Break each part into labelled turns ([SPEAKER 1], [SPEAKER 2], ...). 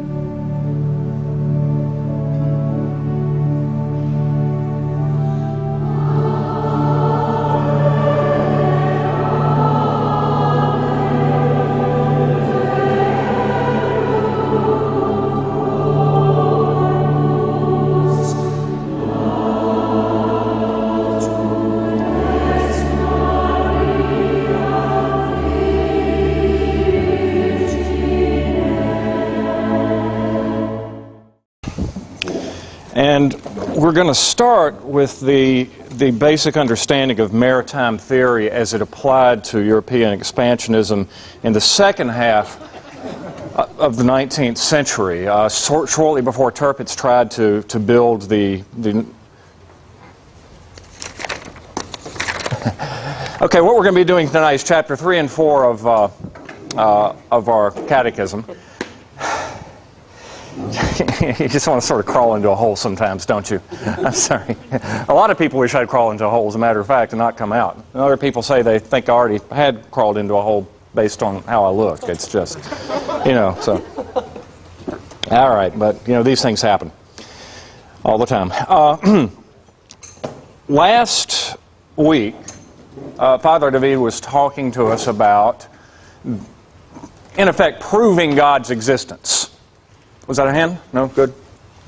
[SPEAKER 1] And we're going to start with the, the basic understanding of maritime theory as it applied to European expansionism in the second half of the 19th century, uh, shortly before Tirpitz tried to, to build the, the okay, what we're going to be doing tonight is chapter 3 and 4 of, uh, uh, of our catechism. you just want to sort of crawl into a hole sometimes, don't you? I'm sorry. A lot of people wish I'd crawl into a hole, as a matter of fact, and not come out. And other people say they think I already had crawled into a hole based on how I look. It's just, you know, so. All right, but, you know, these things happen all the time. Uh, last week, uh, Father David was talking to us about, in effect, proving God's existence. Was that a hand? No? Good?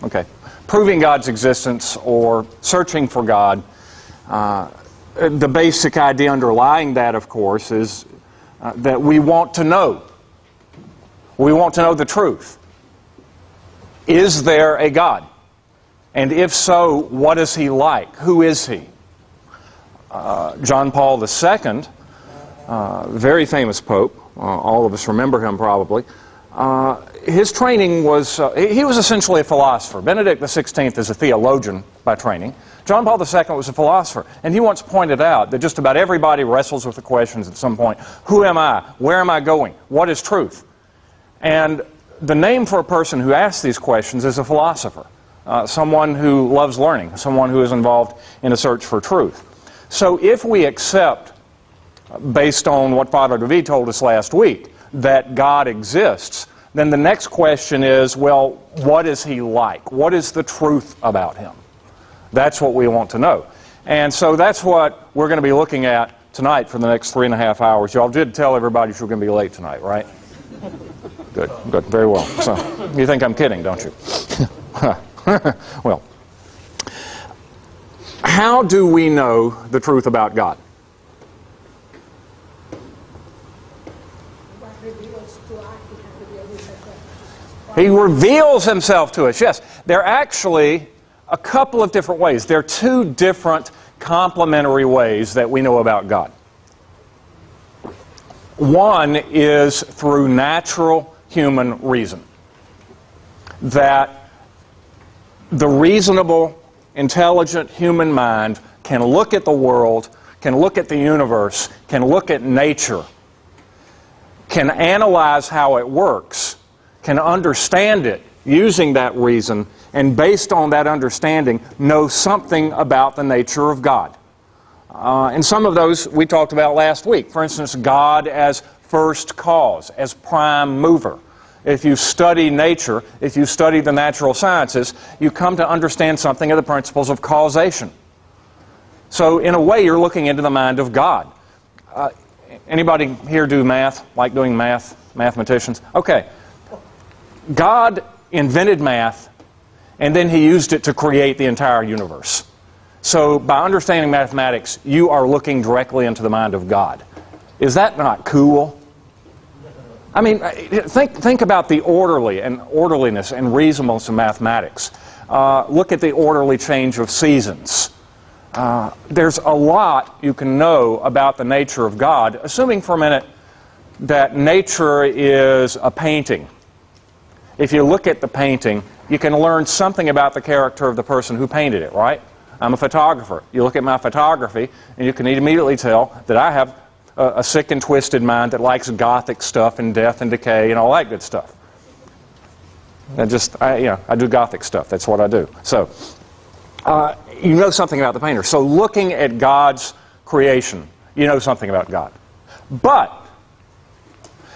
[SPEAKER 1] Okay. Proving God's existence or searching for God. Uh, the basic idea underlying that, of course, is uh, that we want to know. We want to know the truth. Is there a God? And if so, what is he like? Who is he? Uh, John Paul II, uh, very famous pope, uh, all of us remember him probably, uh, his training was, uh, he was essentially a philosopher. Benedict XVI is a theologian by training. John Paul II was a philosopher. And he once pointed out that just about everybody wrestles with the questions at some point Who am I? Where am I going? What is truth? And the name for a person who asks these questions is a philosopher, uh, someone who loves learning, someone who is involved in a search for truth. So if we accept, based on what Father David told us last week, that God exists, then the next question is well, what is he like? What is the truth about him? That's what we want to know. And so that's what we're going to be looking at tonight for the next three and a half hours. Y'all did tell everybody you were going to be late tonight, right? Good, good, very well. So you think I'm kidding, don't you? well, how do we know the truth about God? He reveals himself to us. Yes, there are actually a couple of different ways. There are two different complementary ways that we know about God. One is through natural human reason. That the reasonable, intelligent human mind can look at the world, can look at the universe, can look at nature, can analyze how it works, can understand it using that reason, and based on that understanding, know something about the nature of God. Uh, and some of those we talked about last week. For instance, God as first cause, as prime mover. If you study nature, if you study the natural sciences, you come to understand something of the principles of causation. So, in a way, you're looking into the mind of God. Uh, anybody here do math? Like doing math? Mathematicians? Okay. God invented math, and then he used it to create the entire universe. So, by understanding mathematics, you are looking directly into the mind of God. Is that not cool? I mean, think, think about the orderly and orderliness and reasonableness of mathematics. Uh, look at the orderly change of seasons. Uh, there's a lot you can know about the nature of God, assuming for a minute that nature is a painting if you look at the painting, you can learn something about the character of the person who painted it, right? I'm a photographer. You look at my photography, and you can immediately tell that I have a, a sick and twisted mind that likes gothic stuff and death and decay and all that good stuff. I just, I, you know, I do gothic stuff. That's what I do. So, uh, you know something about the painter. So, looking at God's creation, you know something about God. But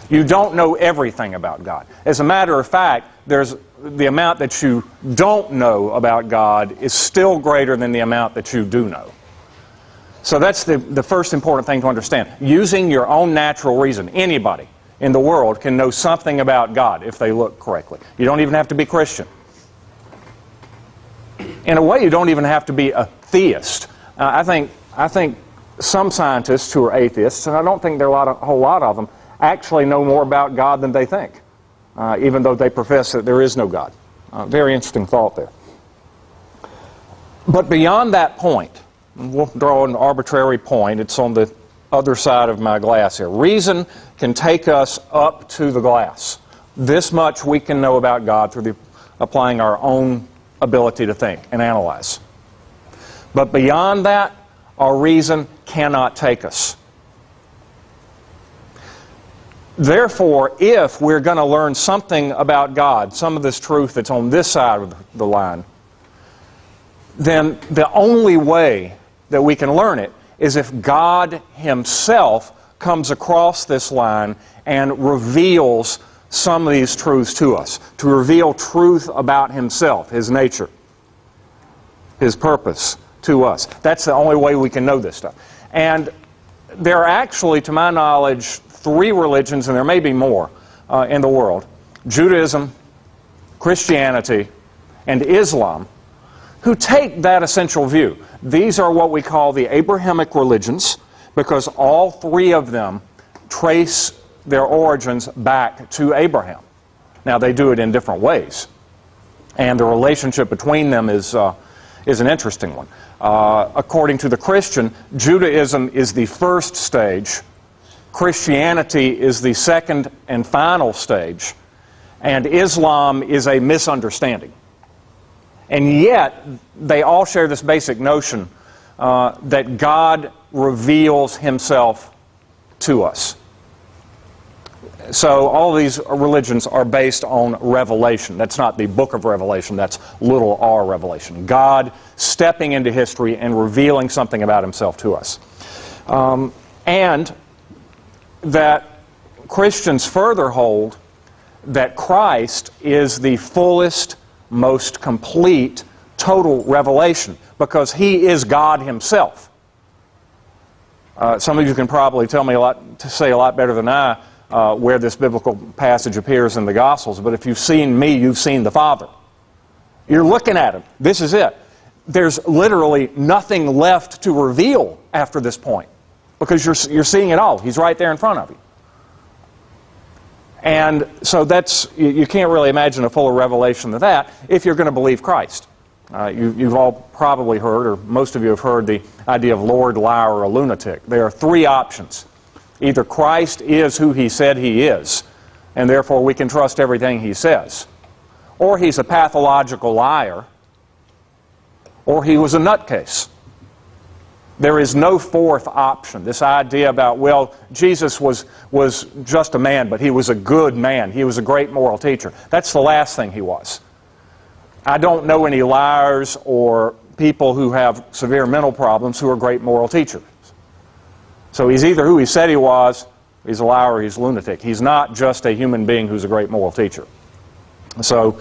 [SPEAKER 1] You don't know everything about God. As a matter of fact, there's the amount that you don't know about God is still greater than the amount that you do know. So that's the, the first important thing to understand. Using your own natural reason, anybody in the world can know something about God if they look correctly. You don't even have to be Christian. In a way, you don't even have to be a theist. Uh, I, think, I think some scientists who are atheists, and I don't think there are a, lot of, a whole lot of them, actually know more about God than they think, uh, even though they profess that there is no God. Uh, very interesting thought there. But beyond that point, we'll draw an arbitrary point. It's on the other side of my glass here. Reason can take us up to the glass. This much we can know about God through the, applying our own ability to think and analyze. But beyond that, our reason cannot take us. Therefore, if we're going to learn something about God, some of this truth that's on this side of the line, then the only way that we can learn it is if God Himself comes across this line and reveals some of these truths to us, to reveal truth about Himself, His nature, His purpose to us. That's the only way we can know this stuff. And there are actually, to my knowledge, three religions, and there may be more uh, in the world Judaism, Christianity, and Islam who take that essential view. These are what we call the Abrahamic religions because all three of them trace their origins back to Abraham. Now, they do it in different ways, and the relationship between them is, uh, is an interesting one. Uh, according to the Christian, Judaism is the first stage, Christianity is the second and final stage, and Islam is a misunderstanding. And yet, they all share this basic notion uh, that God reveals Himself to us. So, all these religions are based on revelation. That's not the book of Revelation, that's little r revelation. God stepping into history and revealing something about Himself to us. Um, and that Christians further hold that Christ is the fullest most complete, total revelation because He is God Himself. Uh, some of you can probably tell me a lot, to say a lot better than I uh, where this biblical passage appears in the Gospels, but if you've seen me, you've seen the Father. You're looking at Him. This is it. There's literally nothing left to reveal after this point because you're, you're seeing it all. He's right there in front of you. And so that's, you, you can't really imagine a fuller revelation than that if you're going to believe Christ. Uh, you, have all probably heard, or most of you have heard, the idea of Lord, liar, or lunatic. There are three options. Either Christ is who he said he is, and therefore we can trust everything he says, or he's a pathological liar, or he was a nutcase. There is no fourth option. This idea about, well, Jesus was, was just a man, but he was a good man. He was a great moral teacher. That's the last thing he was. I don't know any liars or people who have severe mental problems who are great moral teachers. So he's either who he said he was, he's a liar, he's a lunatic. He's not just a human being who's a great moral teacher. So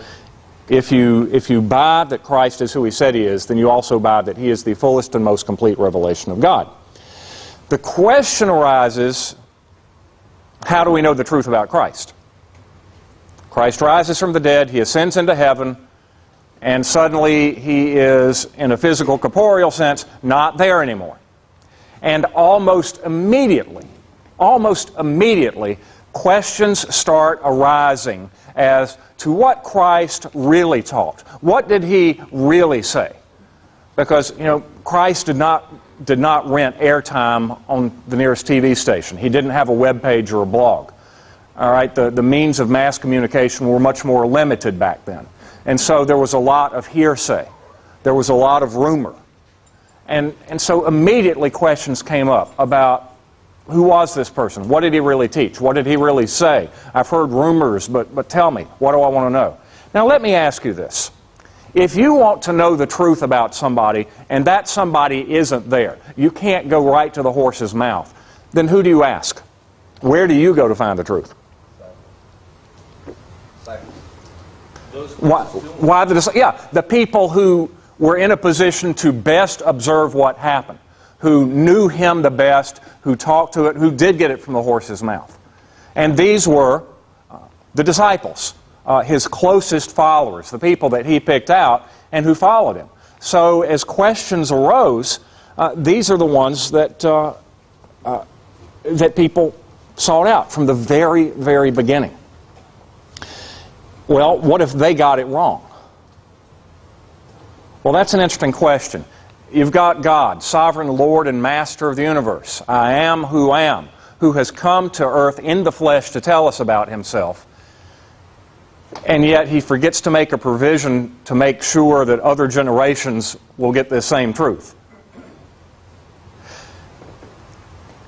[SPEAKER 1] if you, if you buy that Christ is who he said he is, then you also buy that he is the fullest and most complete revelation of God. The question arises how do we know the truth about Christ? Christ rises from the dead, he ascends into heaven, and suddenly he is, in a physical, corporeal sense, not there anymore. And almost immediately, almost immediately, questions start arising as to what Christ really taught. What did he really say? Because, you know, Christ did not, did not rent airtime on the nearest TV station. He didn't have a web page or a blog. All right, the, the means of mass communication were much more limited back then. And so there was a lot of hearsay. There was a lot of rumor. And, and so immediately questions came up about who was this person? What did he really teach? What did he really say? I've heard rumors, but, but tell me, what do I want to know? Now, let me ask you this. If you want to know the truth about somebody and that somebody isn't there, you can't go right to the horse's mouth, then who do you ask? Where do you go to find the truth? Why, why the, yeah, the people who were in a position to best observe what happened who knew him the best, who talked to it, who did get it from the horse's mouth, and these were uh, the disciples, uh, his closest followers, the people that he picked out and who followed him. So as questions arose, uh, these are the ones that uh, uh, that people sought out from the very very beginning. Well, what if they got it wrong? Well, that's an interesting question. You've got God, sovereign Lord and Master of the universe. I am who I am, who has come to earth in the flesh to tell us about himself. And yet he forgets to make a provision to make sure that other generations will get the same truth.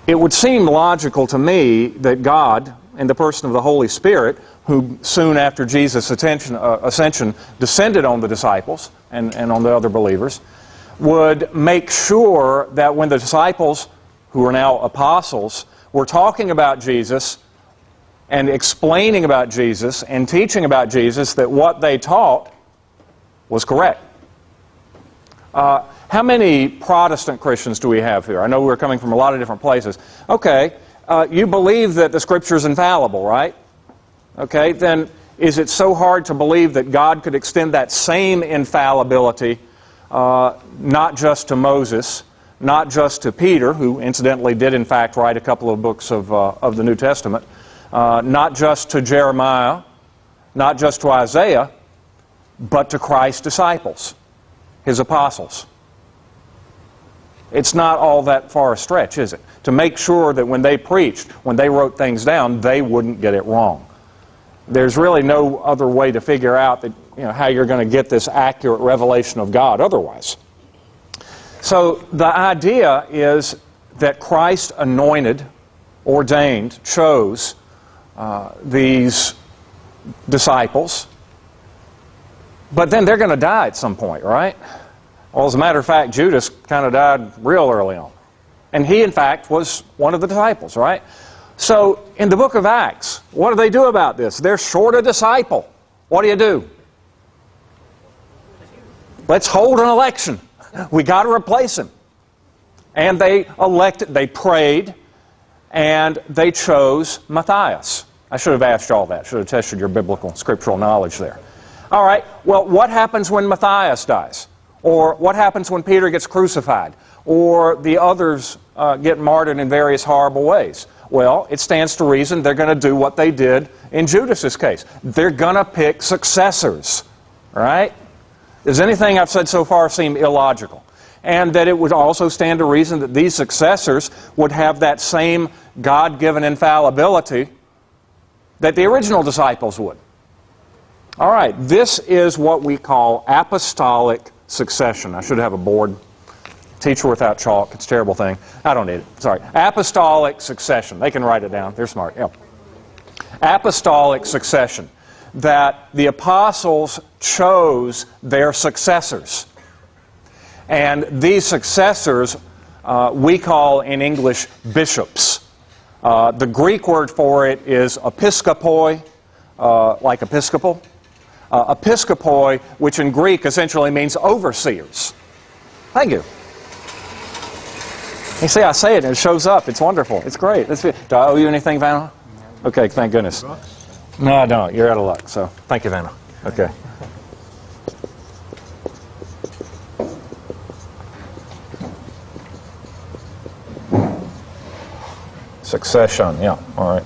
[SPEAKER 1] It would seem logical to me that God, in the person of the Holy Spirit, who soon after Jesus' uh, ascension descended on the disciples and, and on the other believers, would make sure that when the disciples, who are now apostles, were talking about Jesus and explaining about Jesus and teaching about Jesus, that what they taught was correct. Uh, how many Protestant Christians do we have here? I know we're coming from a lot of different places. Okay, uh, you believe that the Scripture is infallible, right? okay, then is it so hard to believe that God could extend that same infallibility uh, not just to Moses, not just to Peter, who incidentally did in fact write a couple of books of, uh, of the New Testament, uh, not just to Jeremiah, not just to Isaiah, but to Christ's disciples, his apostles. It's not all that far a stretch, is it? To make sure that when they preached, when they wrote things down, they wouldn't get it wrong there's really no other way to figure out that, you know, how you're going to get this accurate revelation of God otherwise. So the idea is that Christ anointed, ordained, chose uh, these disciples, but then they're going to die at some point, right? Well, as a matter of fact, Judas kind of died real early on. And he, in fact, was one of the disciples, right? So, in the book of Acts, what do they do about this? They're short a disciple. What do you do? Let's hold an election. We got to replace him. And they elected, they prayed, and they chose Matthias. I should have asked all that. Should have tested your biblical scriptural knowledge there. All right, well, what happens when Matthias dies? Or what happens when Peter gets crucified? Or the others uh, get martyred in various horrible ways? Well, it stands to reason they're going to do what they did in Judas's case. They're going to pick successors, right? Does anything I've said so far seem illogical? And that it would also stand to reason that these successors would have that same God given infallibility that the original disciples would. All right, this is what we call apostolic succession. I should have a board Teacher without chalk. It's a terrible thing. I don't need it. Sorry. Apostolic succession. They can write it down. They're smart. Yeah. Apostolic succession. That the apostles chose their successors. And these successors uh, we call in English bishops. Uh, the Greek word for it is episkopoi, uh, like episcopal. Uh, episkopoi, which in Greek essentially means overseers. Thank you. You see, I say it and it shows up. It's wonderful. It's great. It's, do I owe you anything, Vanna? Okay, thank goodness. No, I don't. You're out of luck. So thank you, Vanna. Okay. Succession, yeah, all right.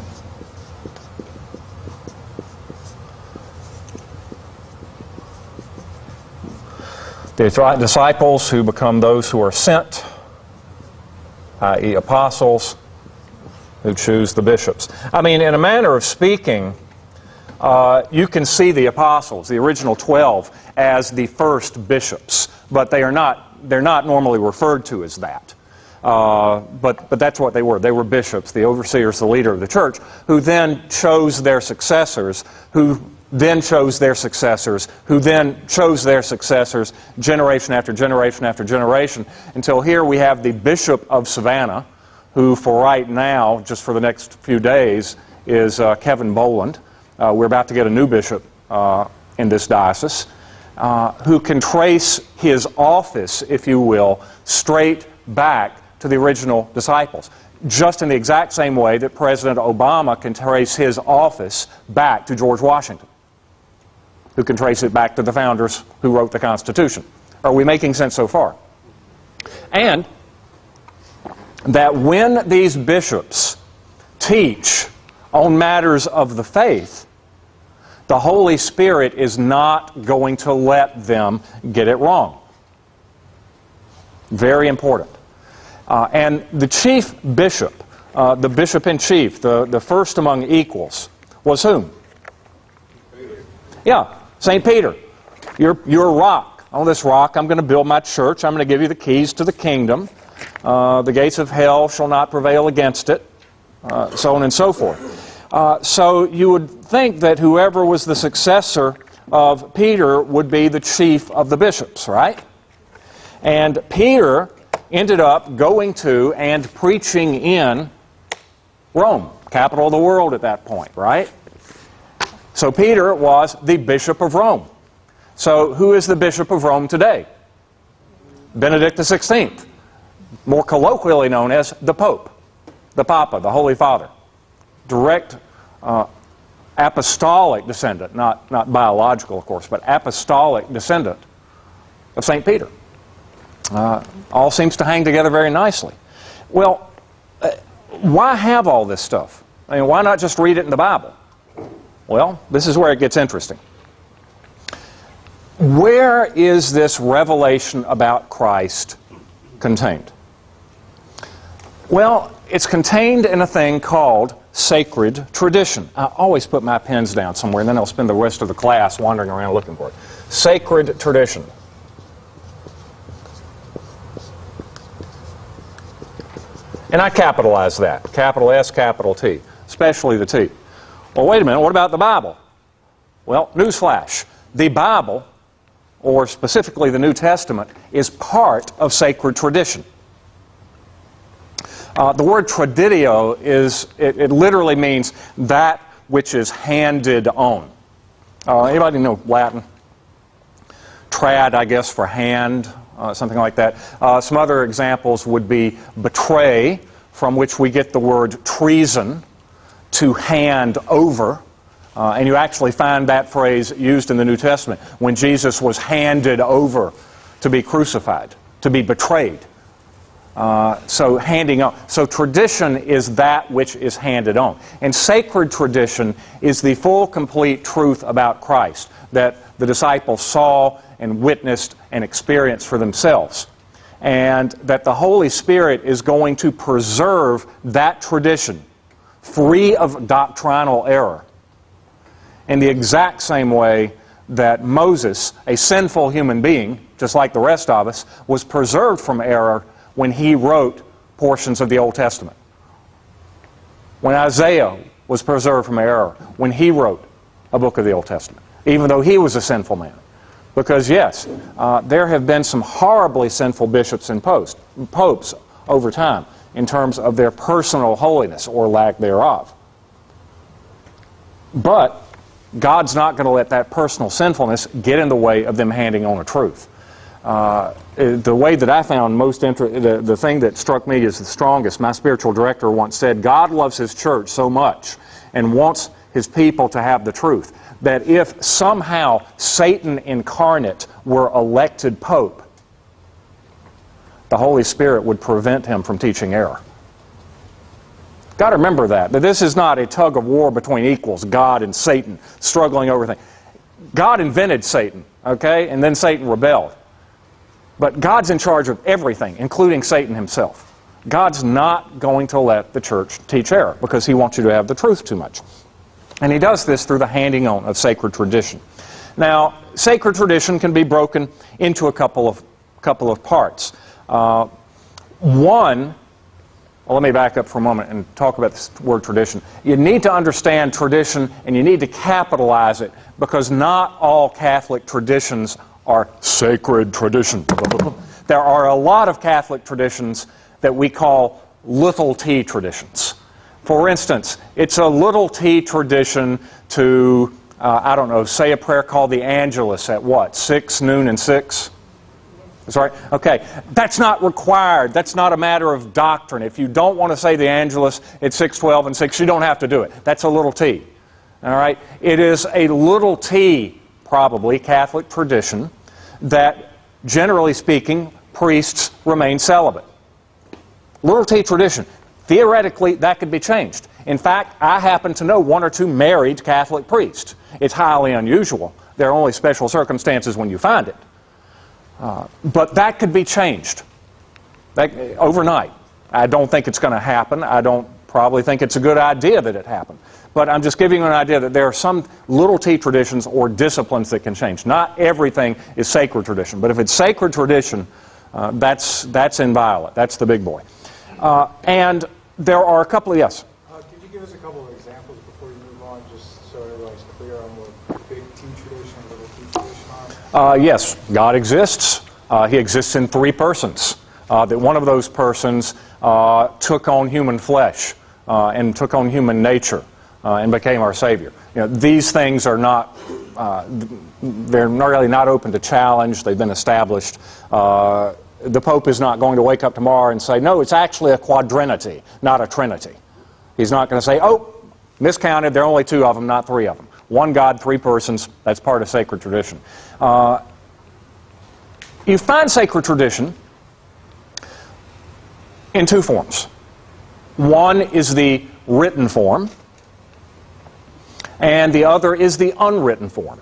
[SPEAKER 1] The disciples who become those who are sent i.e., apostles, who choose the bishops. I mean, in a manner of speaking, uh, you can see the apostles, the original 12, as the first bishops, but they are not, they're not normally referred to as that. Uh, but, but that's what they were. They were bishops, the overseers, the leader of the church, who then chose their successors, who then chose their successors, who then chose their successors generation after generation after generation, until here we have the Bishop of Savannah, who for right now, just for the next few days, is uh, Kevin Boland. Uh, we're about to get a new bishop uh, in this diocese uh, who can trace his office, if you will, straight back to the original disciples. Just in the exact same way that President Obama can trace his office back to George Washington, who can trace it back to the founders who wrote the Constitution. Are we making sense so far? And that when these bishops teach on matters of the faith, the Holy Spirit is not going to let them get it wrong. Very important. Uh, and the chief bishop, uh, the bishop in chief, the, the first among equals, was whom? Yeah, St. Peter. You're, you're a rock. On this rock, I'm going to build my church. I'm going to give you the keys to the kingdom. Uh, the gates of hell shall not prevail against it, uh, so on and so forth. Uh, so you would think that whoever was the successor of Peter would be the chief of the bishops, right? And Peter ended up going to and preaching in Rome, capital of the world at that point, right? So Peter was the bishop of Rome. So who is the bishop of Rome today? Benedict XVI more colloquially known as the Pope, the Papa, the Holy Father. Direct uh, apostolic descendant, not, not biological, of course, but apostolic descendant of St. Peter. Uh, all seems to hang together very nicely. Well, uh, why have all this stuff? I mean, why not just read it in the Bible? Well, this is where it gets interesting. Where is this revelation about Christ contained? Well, it's contained in a thing called sacred tradition. I always put my pens down somewhere, and then I'll spend the rest of the class wandering around looking for it. Sacred tradition. And I capitalize that. Capital S, capital T, especially the T. Well, wait a minute, what about the Bible? Well, newsflash. The Bible, or specifically the New Testament, is part of sacred tradition. Uh, the word traditio is, it, it, literally means that which is handed on. Uh, anybody know Latin? Trad, I guess, for hand, uh, something like that. Uh, some other examples would be betray, from which we get the word treason, to hand over. Uh, and you actually find that phrase used in the New Testament when Jesus was handed over to be crucified, to be betrayed. Uh, so handing on. So tradition is that which is handed on. And sacred tradition is the full, complete truth about Christ that the disciples saw and witnessed and experienced for themselves. And that the Holy Spirit is going to preserve that tradition free of doctrinal error in the exact same way that Moses, a sinful human being, just like the rest of us, was preserved from error when he wrote portions of the Old Testament. When Isaiah was preserved from error, when he wrote a book of the Old Testament, even though he was a sinful man. Because, yes, uh, there have been some horribly sinful bishops and post, popes over time in terms of their personal holiness or lack thereof. But God's not going to let that personal sinfulness get in the way of them handing on a truth. Uh, Uh, the way that I found most interesting, the, the thing that struck me as the strongest, my spiritual director once said, God loves His church so much and wants His people to have the truth that if somehow Satan incarnate were elected Pope, the Holy Spirit would prevent him from teaching error. Got to remember that, that this is not a tug of war between equals, God and Satan, struggling over things. God invented Satan, okay, and then Satan rebelled. But God's in charge of everything, including Satan himself. God's not going to let the church teach error because he wants you to have the truth too much. And he does this through the handing on of sacred tradition. Now, sacred tradition can be broken into a couple of, couple of parts. Uh, one, well, let me back up for a moment and talk about this word tradition. You need to understand tradition and you need to capitalize it because not all Catholic traditions are sacred tradition. There are a lot of Catholic traditions that we call little t traditions. For instance, it's a little t tradition to uh, I don't know, say a prayer called the Angelus at what? 6, noon, and 6? Sorry? Okay. That's not required. That's not a matter of doctrine. If you don't want to say the Angelus at 6, 12, and 6, you don't have to do it. That's a little t. All right? It is a little t, probably, Catholic tradition that, generally speaking, priests remain celibate. Little t tradition. Theoretically, that could be changed. In fact, I happen to know one or two married Catholic priests. It's highly unusual. There are only special circumstances when you find it. Uh, but that could be changed that, overnight. I don't think it's going to happen. I don't probably think it's a good idea that it happened. But I'm just giving you an idea that there are some little t traditions or disciplines that can change. Not everything is sacred tradition. But if it's sacred tradition, uh, that's, that's inviolate. That's the big boy. Uh, and there are a couple of, yes?
[SPEAKER 2] Uh, could you give us a couple of examples before you move on, just so everybody's clear on what big T tradition and little T tradition are?
[SPEAKER 1] Uh, yes, God exists. Uh, he exists in three persons. Uh, that one of those persons uh, took on human flesh uh, and took on human nature uh, and became our Savior. You know, these things are not, they're really not open to challenge. They've been established the Pope is not going to wake up tomorrow and say, no, it's actually a quadrinity, not a trinity. He's not going to say, oh, miscounted, there are only two of them, not three of them. One God, three persons, that's part of sacred tradition. Uh, you find sacred tradition in two forms. One is the written form, and the other is the unwritten form.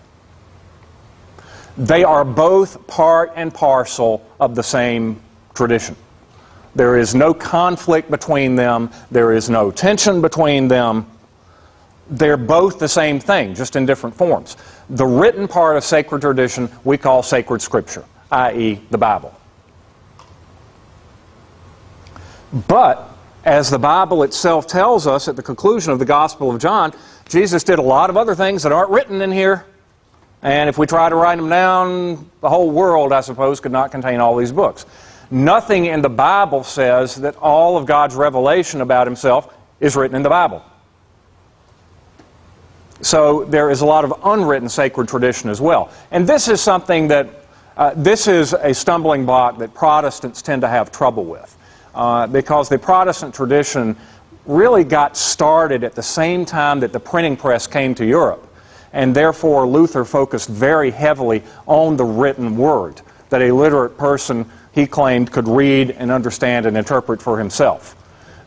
[SPEAKER 1] They are both part and parcel of the same tradition. There is no conflict between them, there is no tension between them. They're both the same thing, just in different forms. The written part of sacred tradition we call sacred scripture, i.e., the Bible. But, as the Bible itself tells us at the conclusion of the Gospel of John, Jesus did a lot of other things that aren't written in here. And if we try to write them down, the whole world, I suppose, could not contain all these books. Nothing in the Bible says that all of God's revelation about Himself is written in the Bible. So there is a lot of unwritten sacred tradition as well. And this is something that, uh, this is a stumbling block that Protestants tend to have trouble with. Uh, because the Protestant tradition really got started at the same time that the printing press came to Europe and therefore Luther focused very heavily on the written word that a literate person, he claimed, could read and understand and interpret for himself.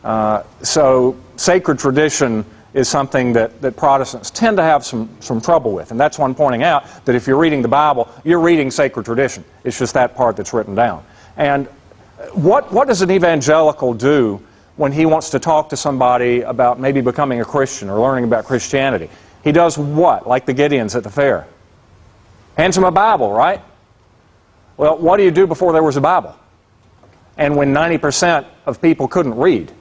[SPEAKER 1] Uh, so sacred tradition is something that, that Protestants tend to have some, some trouble with. And that's one pointing out that if you're reading the Bible, you're reading sacred tradition. It's just that part that's written down. And what, what does an evangelical do when he wants to talk to somebody about maybe becoming a Christian or learning about Christianity? He does what? Like the Gideons at the fair. Hands him a Bible, right? Well, what do you do before there was a Bible? And when 90% of people couldn't read?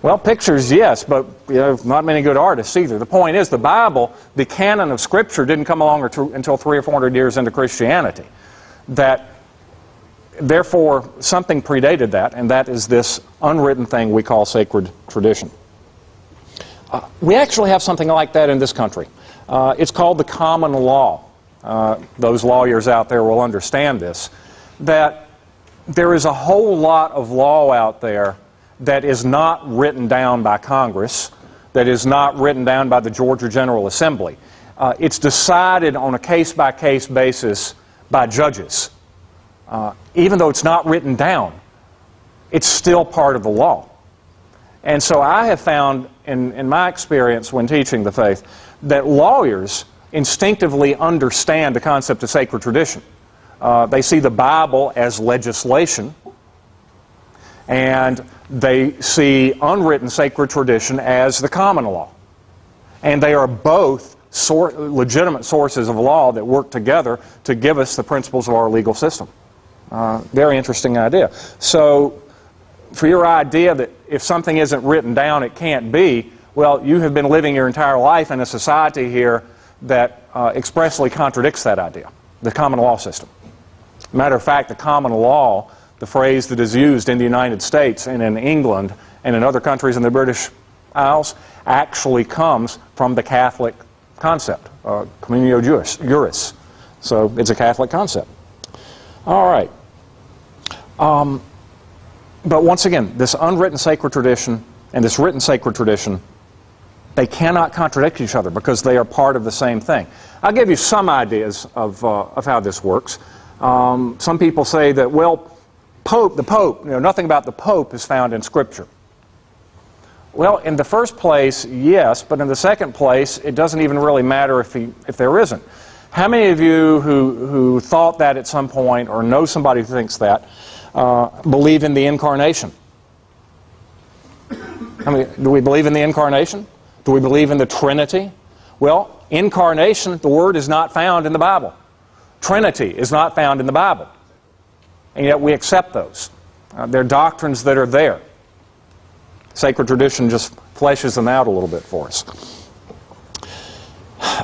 [SPEAKER 1] Well, pictures, yes, but you know, not many good artists either. The point is, the Bible, the canon of Scripture, didn't come along until three or four hundred years into Christianity. That, therefore, something predated that, and that is this unwritten thing we call sacred tradition. Uh, we actually have something like that in this country. Uh, it's called the common law. Uh, those lawyers out there will understand this. That there is a whole lot of law out there that is not written down by Congress, that is not written down by the Georgia General Assembly. Uh, it's decided on a case by case basis by judges. Uh, even though it's not written down, it's still part of the law. And so I have found, in, in my experience when teaching the faith, that lawyers instinctively understand the concept of sacred tradition. Uh, they see the Bible as legislation, and they see unwritten sacred tradition as the common law. And they are both sor- legitimate sources of law that work together to give us the principles of our legal system. Uh, very interesting idea. So, for your idea that if something isn't written down, it can't be, well, you have been living your entire life in a society here that uh, expressly contradicts that idea, the common law system. Matter of fact, the common law, the phrase that is used in the United States and in England and in other countries in the British Isles, actually comes from the Catholic concept, uh, communio juris, juris. So it's a Catholic concept. All right. Um, but once again, this unwritten sacred tradition and this written sacred tradition, they cannot contradict each other because they are part of the same thing. I'll give you some ideas of, uh, of how this works. Um, some people say that, well, Pope, the Pope, you know, nothing about the Pope is found in Scripture. Well, in the first place, yes, but in the second place, it doesn't even really matter if, he, if there isn't. How many of you who, who thought that at some point or know somebody who thinks that uh, believe in the incarnation? I mean, do we believe in the incarnation? Do we believe in the Trinity? Well, incarnation, the word is not found in the Bible. Trinity is not found in the Bible. And yet we accept those. Uh, they're doctrines that are there. Sacred tradition just fleshes them out a little bit for us.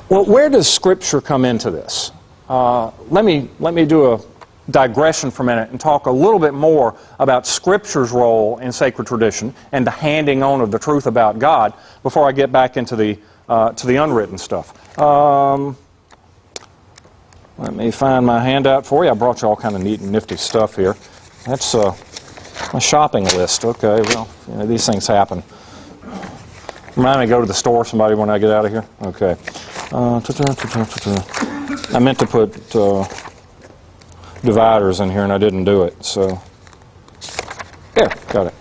[SPEAKER 1] Well, where does Scripture come into this? Uh, let, me, let me do a digression for a minute and talk a little bit more about Scripture's role in sacred tradition and the handing on of the truth about God before I get back into the, uh, to the unwritten stuff. Um, let me find my handout for you. I brought you all kind of neat and nifty stuff here. That's uh, my shopping list. Okay, well, you know, these things happen. Remind me to go to the store, somebody, when I get out of here? Okay. Uh, I meant to put uh, dividers in here and I didn't do it, so. There, got it.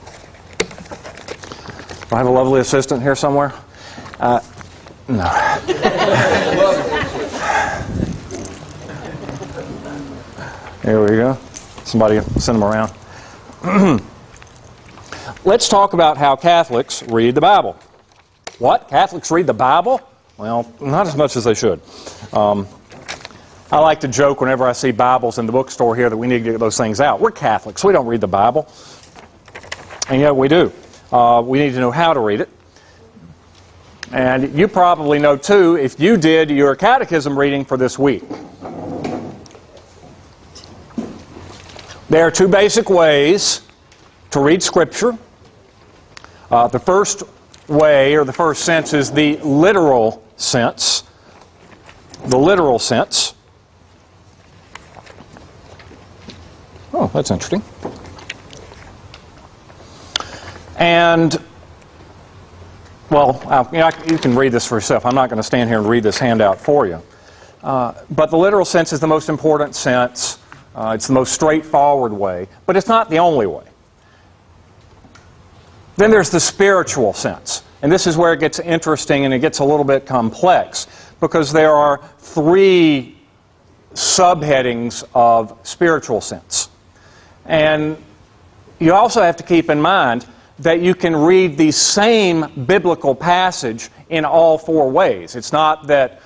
[SPEAKER 1] I have a lovely assistant here somewhere? Uh, no. There we go. Somebody send them around. Let's talk about how Catholics read the Bible. What? Catholics read the Bible? Well, not as much as they should. Um, I like to joke whenever I see Bibles in the bookstore here that we need to get those things out. We're Catholics. We don't read the Bible. And yet we do. Uh, we need to know how to read it. And you probably know, too, if you did your catechism reading for this week. There are two basic ways to read Scripture. Uh, the first way, or the first sense, is the literal sense. The literal sense. Oh, that's interesting. And, well, uh, you, know, you, can read this for yourself. I'm not going to stand here and read this handout for you. Uh, but the literal sense is the most important sense. Uh, it's the most straightforward way, but it's not the only way. Then there's the spiritual sense. And this is where it gets interesting and it gets a little bit complex because there are three subheadings of spiritual sense. And you also have to keep in mind that you can read the same biblical passage in all four ways. It's not that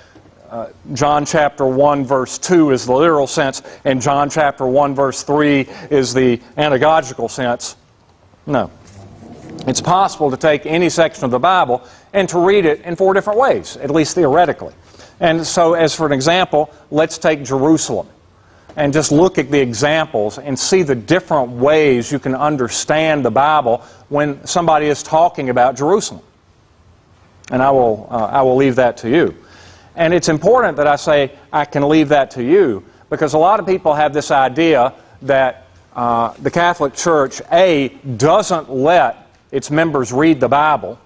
[SPEAKER 1] uh, John chapter 1 verse 2 is the literal sense and John chapter 1 verse 3 is the anagogical sense. No. It's possible to take any section of the Bible and to read it in four different ways, at least theoretically. And so, as for an example, let's take Jerusalem and just look at the examples and see the different ways you can understand the Bible when somebody is talking about Jerusalem. And I will, uh, I will leave that to you. And it's important that I say I can leave that to you because a lot of people have this idea that uh, the Catholic Church, A, doesn't let its members read the Bible,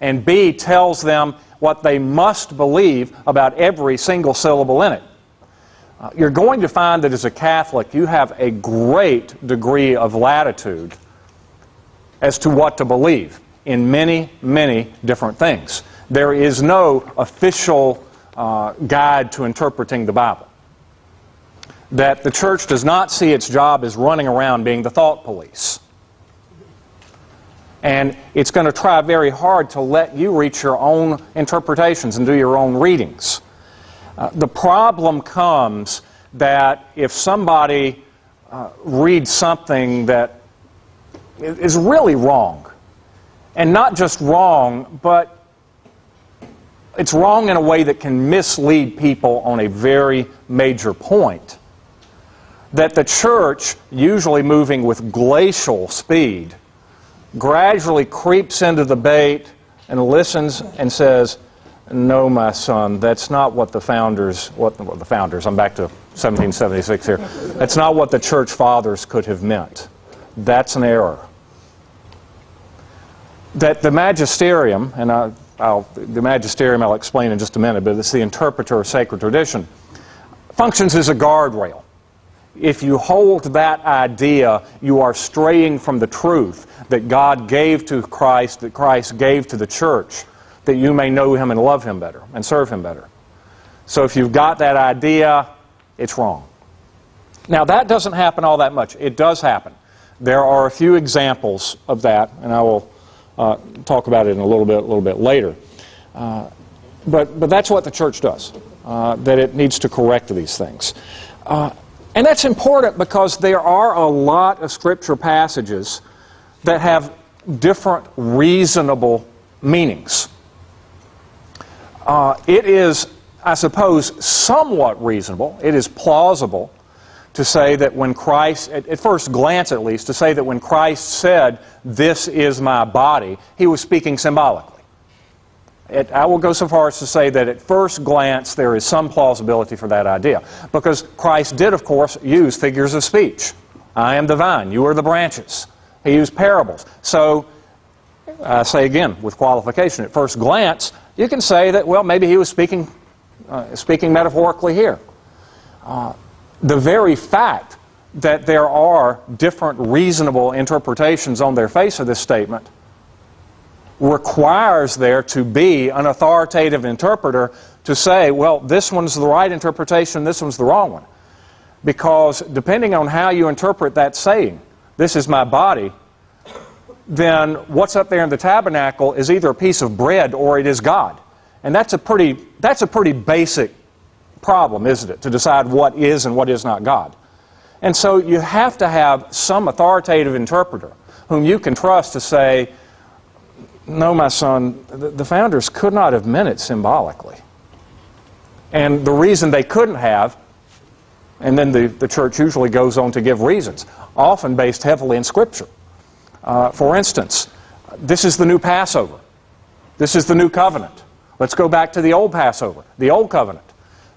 [SPEAKER 1] and B, tells them what they must believe about every single syllable in it. You're going to find that as a Catholic, you have a great degree of latitude as to what to believe in many, many different things. There is no official uh, guide to interpreting the Bible. That the church does not see its job as running around being the thought police. And it's going to try very hard to let you reach your own interpretations and do your own readings. Uh, the problem comes that if somebody uh, reads something that is really wrong, and not just wrong, but it's wrong in a way that can mislead people on a very major point, that the church, usually moving with glacial speed, gradually creeps into the bait and listens and says, no, my son, that's not what the founders, what, the founders, I'm back to 1776 here, that's not what the church fathers could have meant. That's an error. That the magisterium, and I, I'll, the magisterium I'll explain in just a minute, but it's the interpreter of sacred tradition, functions as a guardrail. If you hold that idea, you are straying from the truth that God gave to Christ, that Christ gave to the church, that you may know Him and love Him better and serve Him better. So if you've got that idea, it's wrong. Now, that doesn't happen all that much. It does happen. There are a few examples of that, and I will uh, talk about it in a little bit, a little bit later. Uh, but, but that's what the church does, uh, that it needs to correct these things. Uh, and that's important because there are a lot of scripture passages that have different reasonable meanings. Uh, it is, I suppose, somewhat reasonable, it is plausible to say that when Christ, at, at, first glance at least, to say that when Christ said, This is my body, he was speaking symbolically. It, I will go so far as to say that at first glance there is some plausibility for that idea. Because Christ did, of course, use figures of speech. I am the vine, you are the branches. He used parables. So, I say again, with qualification, at first glance, you can say that, well, maybe he was speaking, uh, speaking metaphorically here. Uh, the very fact that there are different reasonable interpretations on their face of this statement requires there to be an authoritative interpreter to say, well, this one's the right interpretation, this one's the wrong one. Because depending on how you interpret that saying, this is my body, then what's up there in the tabernacle is either a piece of bread or it is God. And that's a pretty, that's a pretty basic problem, isn't it, to decide what is and what is not God. And so you have to have some authoritative interpreter whom you can trust to say, no, my son, the founders could not have meant it symbolically. And the reason they couldn't have, and then the, the church usually goes on to give reasons, often based heavily in Scripture. Uh, for instance, this is the new Passover. This is the new covenant. Let's go back to the old Passover, the old covenant.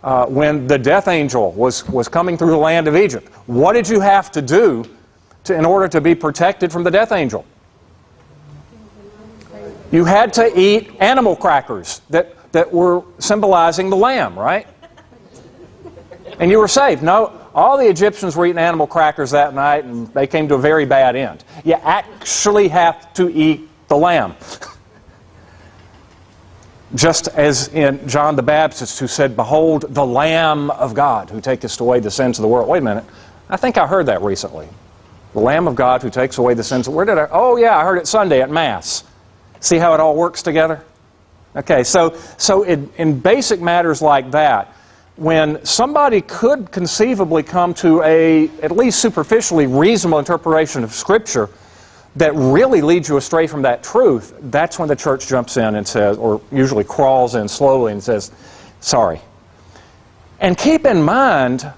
[SPEAKER 1] Uh, when the death angel was, was coming through the land of Egypt, what did you have to do to, in order to be protected from the death angel? You had to eat animal crackers that, that were symbolizing the lamb, right? And you were saved. No, all the Egyptians were eating animal crackers that night, and they came to a very bad end. You actually have to eat the lamb. Just as in John the Baptist, who said, Behold, the Lamb of God who taketh away the sins of the world. Wait a minute. I think I heard that recently. The Lamb of God who takes away the sins. Of, where did I? Oh, yeah, I heard it Sunday at Mass. See how it all works together? Okay, so, so in, in basic matters like that, when somebody could conceivably come to a, at least superficially, reasonable interpretation of Scripture that really leads you astray from that truth, that's when the church jumps in and says, or usually crawls in slowly and says, sorry. And keep in mind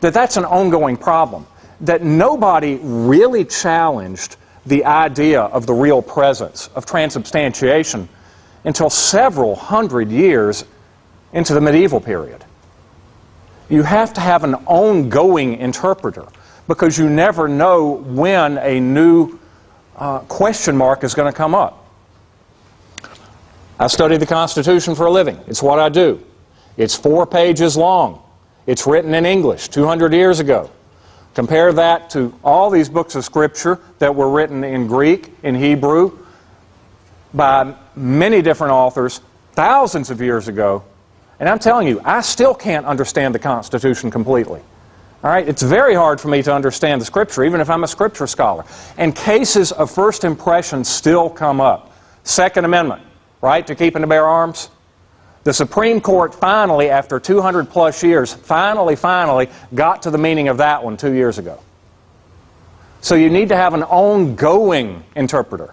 [SPEAKER 1] that that's an ongoing problem, that nobody really challenged the idea of the real presence, of transubstantiation, until several hundred years into the medieval period. You have to have an ongoing interpreter because you never know when a new uh, question mark is going to come up. I study the Constitution for a living. It's what I do. It's four pages long. It's written in English 200 years ago. Compare that to all these books of Scripture that were written in Greek, in Hebrew, by many different authors thousands of years ago. And I'm telling you, I still can't understand the Constitution completely. All right? It's very hard for me to understand the Scripture, even if I'm a Scripture scholar. And cases of first impression still come up. Second Amendment, right, to keep and to bear arms. The Supreme Court finally, after 200 plus years, finally, finally got to the meaning of that one two years ago. So you need to have an ongoing interpreter.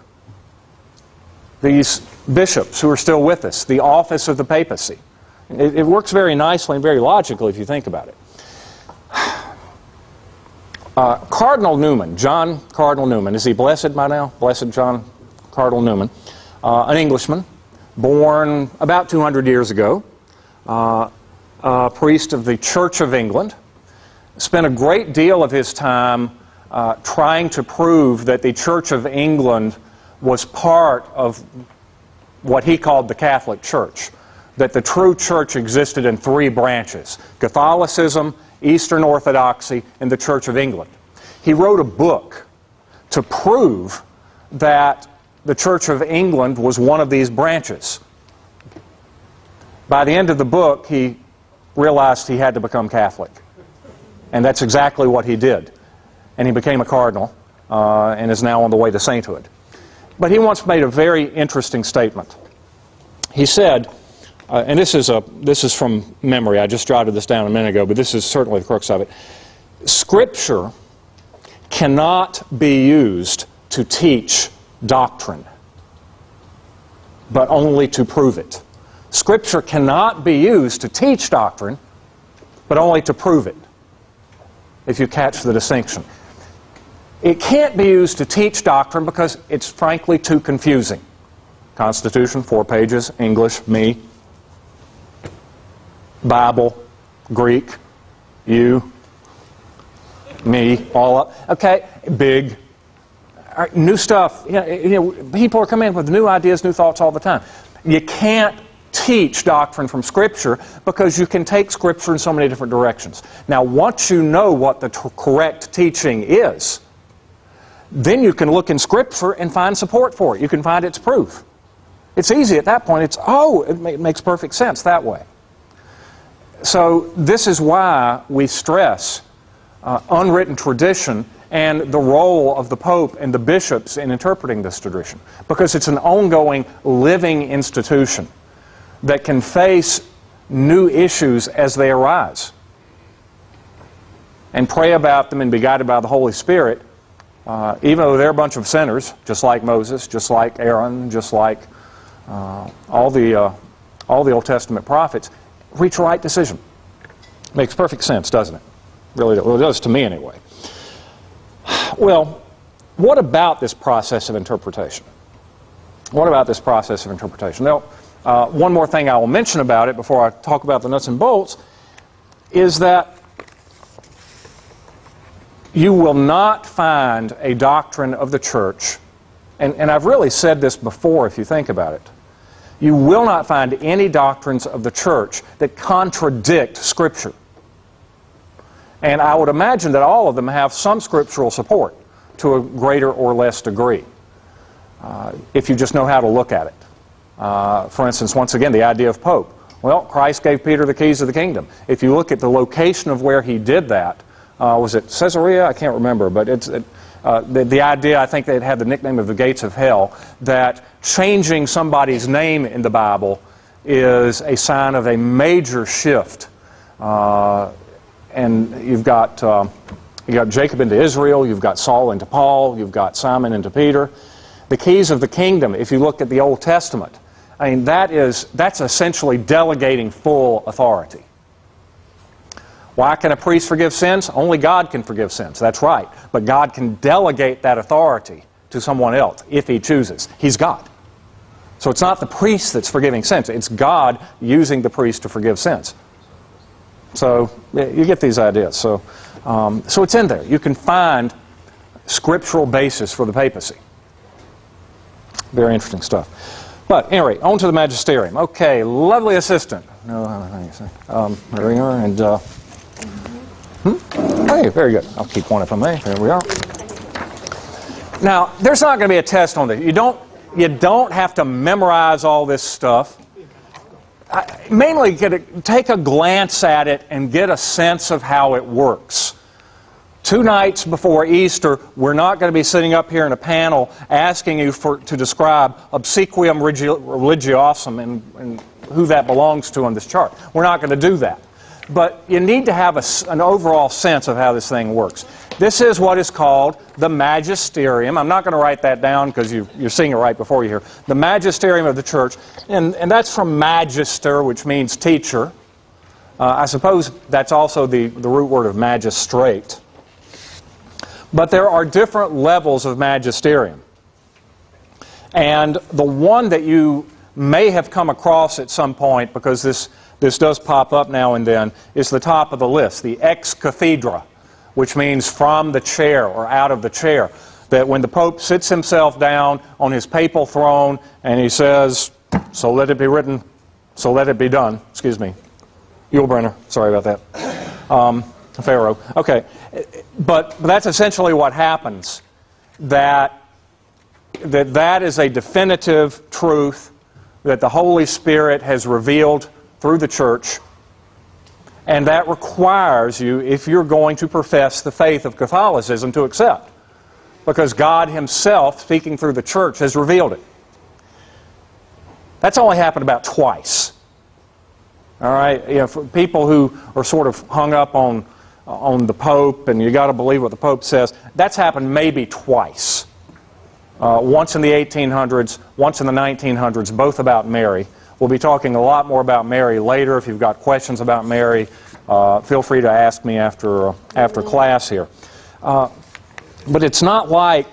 [SPEAKER 1] These bishops who are still with us, the office of the papacy. It, it works very nicely and very logically if you think about it. Uh, Cardinal Newman, John Cardinal Newman, is he blessed by now? Blessed John Cardinal Newman, uh, an Englishman born about 200 years ago, uh, a priest of the Church of England, spent a great deal of his time uh, trying to prove that the Church of England was part of what he called the Catholic Church, that the true church existed in three branches Catholicism, Eastern Orthodoxy, and the Church of England. He wrote a book to prove that the Church of England was one of these branches. By the end of the book, he realized he had to become Catholic. And that's exactly what he did. And he became a cardinal uh, and is now on the way to sainthood. But he once made a very interesting statement. He said, uh, and this is, a, this is from memory, I just jotted this down a minute ago, but this is certainly the crux of it. Scripture cannot be used to teach doctrine, but only to prove it. Scripture cannot be used to teach doctrine, but only to prove it, if you catch the distinction. It can't be used to teach doctrine because it's frankly too confusing. Constitution, four pages, English, me, Bible, Greek, you, me, all up. Okay, big, new stuff. You know, you know, people are coming in with new ideas, new thoughts all the time. You can't teach doctrine from Scripture because you can take Scripture in so many different directions. Now, once you know what the correct teaching is, then you can look in Scripture and find support for it. You can find its proof. It's easy at that point. It's, oh, it, ma- it makes perfect sense that way. So, this is why we stress uh, unwritten tradition and the role of the Pope and the bishops in interpreting this tradition. Because it's an ongoing, living institution that can face new issues as they arise and pray about them and be guided by the Holy Spirit, uh, even though they're a bunch of sinners, just like Moses, just like Aaron, just like uh, all, the, uh, all the Old Testament prophets, reach a right decision. Makes perfect sense, doesn't it? Really, well, it does to me anyway. Well, what about this process of interpretation? What about this process of interpretation? Now, uh, one more thing I will mention about it before I talk about the nuts and bolts is that you will not find a doctrine of the church, and, and I've really said this before if you think about it. You will not find any doctrines of the church that contradict Scripture. And I would imagine that all of them have some scriptural support to a greater or less degree, uh, if you just know how to look at it. Uh, for instance, once again, the idea of Pope. Well, Christ gave Peter the keys of the kingdom. If you look at the location of where he did that, uh, was it Caesarea? I can't remember, but it's. It, uh, the, the, idea, I think they had the nickname of the gates of hell, that changing somebody's name in the Bible is a sign of a major shift uh, and you've got, uh, you've got Jacob into Israel, you've got Saul into Paul, you've got Simon into Peter. The keys of the kingdom, if you look at the Old Testament, I mean, that is, that's essentially delegating full authority. Why can a priest forgive sins? Only God can forgive sins. That's right. But God can delegate that authority to someone else if he chooses. He's God. So it's not the priest that's forgiving sins, it's God using the priest to forgive sins. So you get these ideas. So, um, so it's in there. You can find scriptural basis for the papacy. Very interesting stuff. But anyway, on to the magisterium. Okay, lovely assistant. No, um, there we are. And uh, hmm? hey, very good. I'll keep one if I may. There we are. Now, there's not going to be a test on this. You don't. You don't have to memorize all this stuff mainly get a, take a glance at it and get a sense of how it works. Two nights before Easter, we're not going to be sitting up here in a panel asking you for, to describe obsequium religiosum and, and who that belongs to on this chart. We're not going to do that. But you need to have a, an overall sense of how this thing works. This is what is called the magisterium. I'm not going to write that down because you, are seeing it right before you here. The magisterium of the church. And, and that's from magister, which means teacher. Uh, I suppose that's also the, the root word of magistrate. But there are different levels of magisterium. And the one that you may have come across at some point, because this, this does pop up now and then, is the top of the list, the ex cathedra, which means from the chair or out of the chair. That when the Pope sits himself down on his papal throne and he says, So let it be written, so let it be done, excuse me, Yul Brynner, sorry about that. Um, Pharaoh. Okay. But, but that's essentially what happens. That, that that is a definitive truth that the Holy Spirit has revealed through the church. And that requires you, if you're going to profess the faith of Catholicism, to accept. Because God Himself, speaking through the church, has revealed it. That's only happened about twice. All right? You know, for people who are sort of hung up on, on the Pope and you got to believe what the Pope says, that's happened maybe twice. Uh, once in the 1800s, once in the 1900s, both about Mary. We'll be talking a lot more about Mary later. If you've got questions about Mary, uh, feel free to ask me after, uh, after class here. Uh, but it's not like,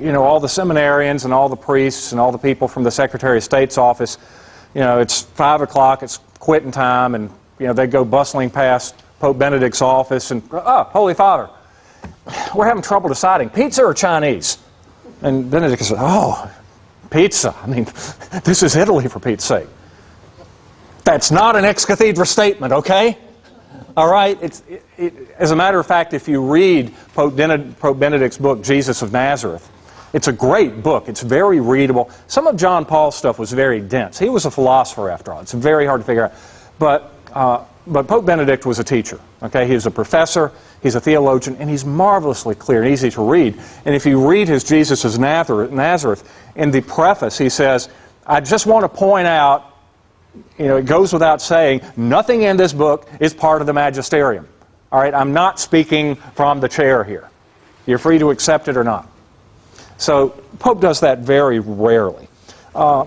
[SPEAKER 1] you know, all the seminarians and all the priests and all the people from the Secretary of State's office, you know, it's 5 o'clock, it's quitting time, and, you know, they go bustling past Pope Benedict's office and, oh, Holy Father, we're having trouble deciding pizza or Chinese. And Benedict said, Oh, pizza. I mean, this is Italy for Pete's sake. That's not an ex cathedra statement, okay? All right? It's, it, it, as a matter of fact, if you read Pope, Pope Benedict's book, Jesus of Nazareth, it's a great book. It's very readable. Some of John Paul's stuff was very dense. He was a philosopher, after all. It's very hard to figure out. But uh, but Pope Benedict was a teacher. Okay, he was a professor, he's a theologian, and he's marvelously clear and easy to read. And if you read his Jesus of Nazareth, in the preface he says, "I just want to point out, you know, it goes without saying, nothing in this book is part of the magisterium. All right, I'm not speaking from the chair here. You're free to accept it or not." So Pope does that very rarely. Uh,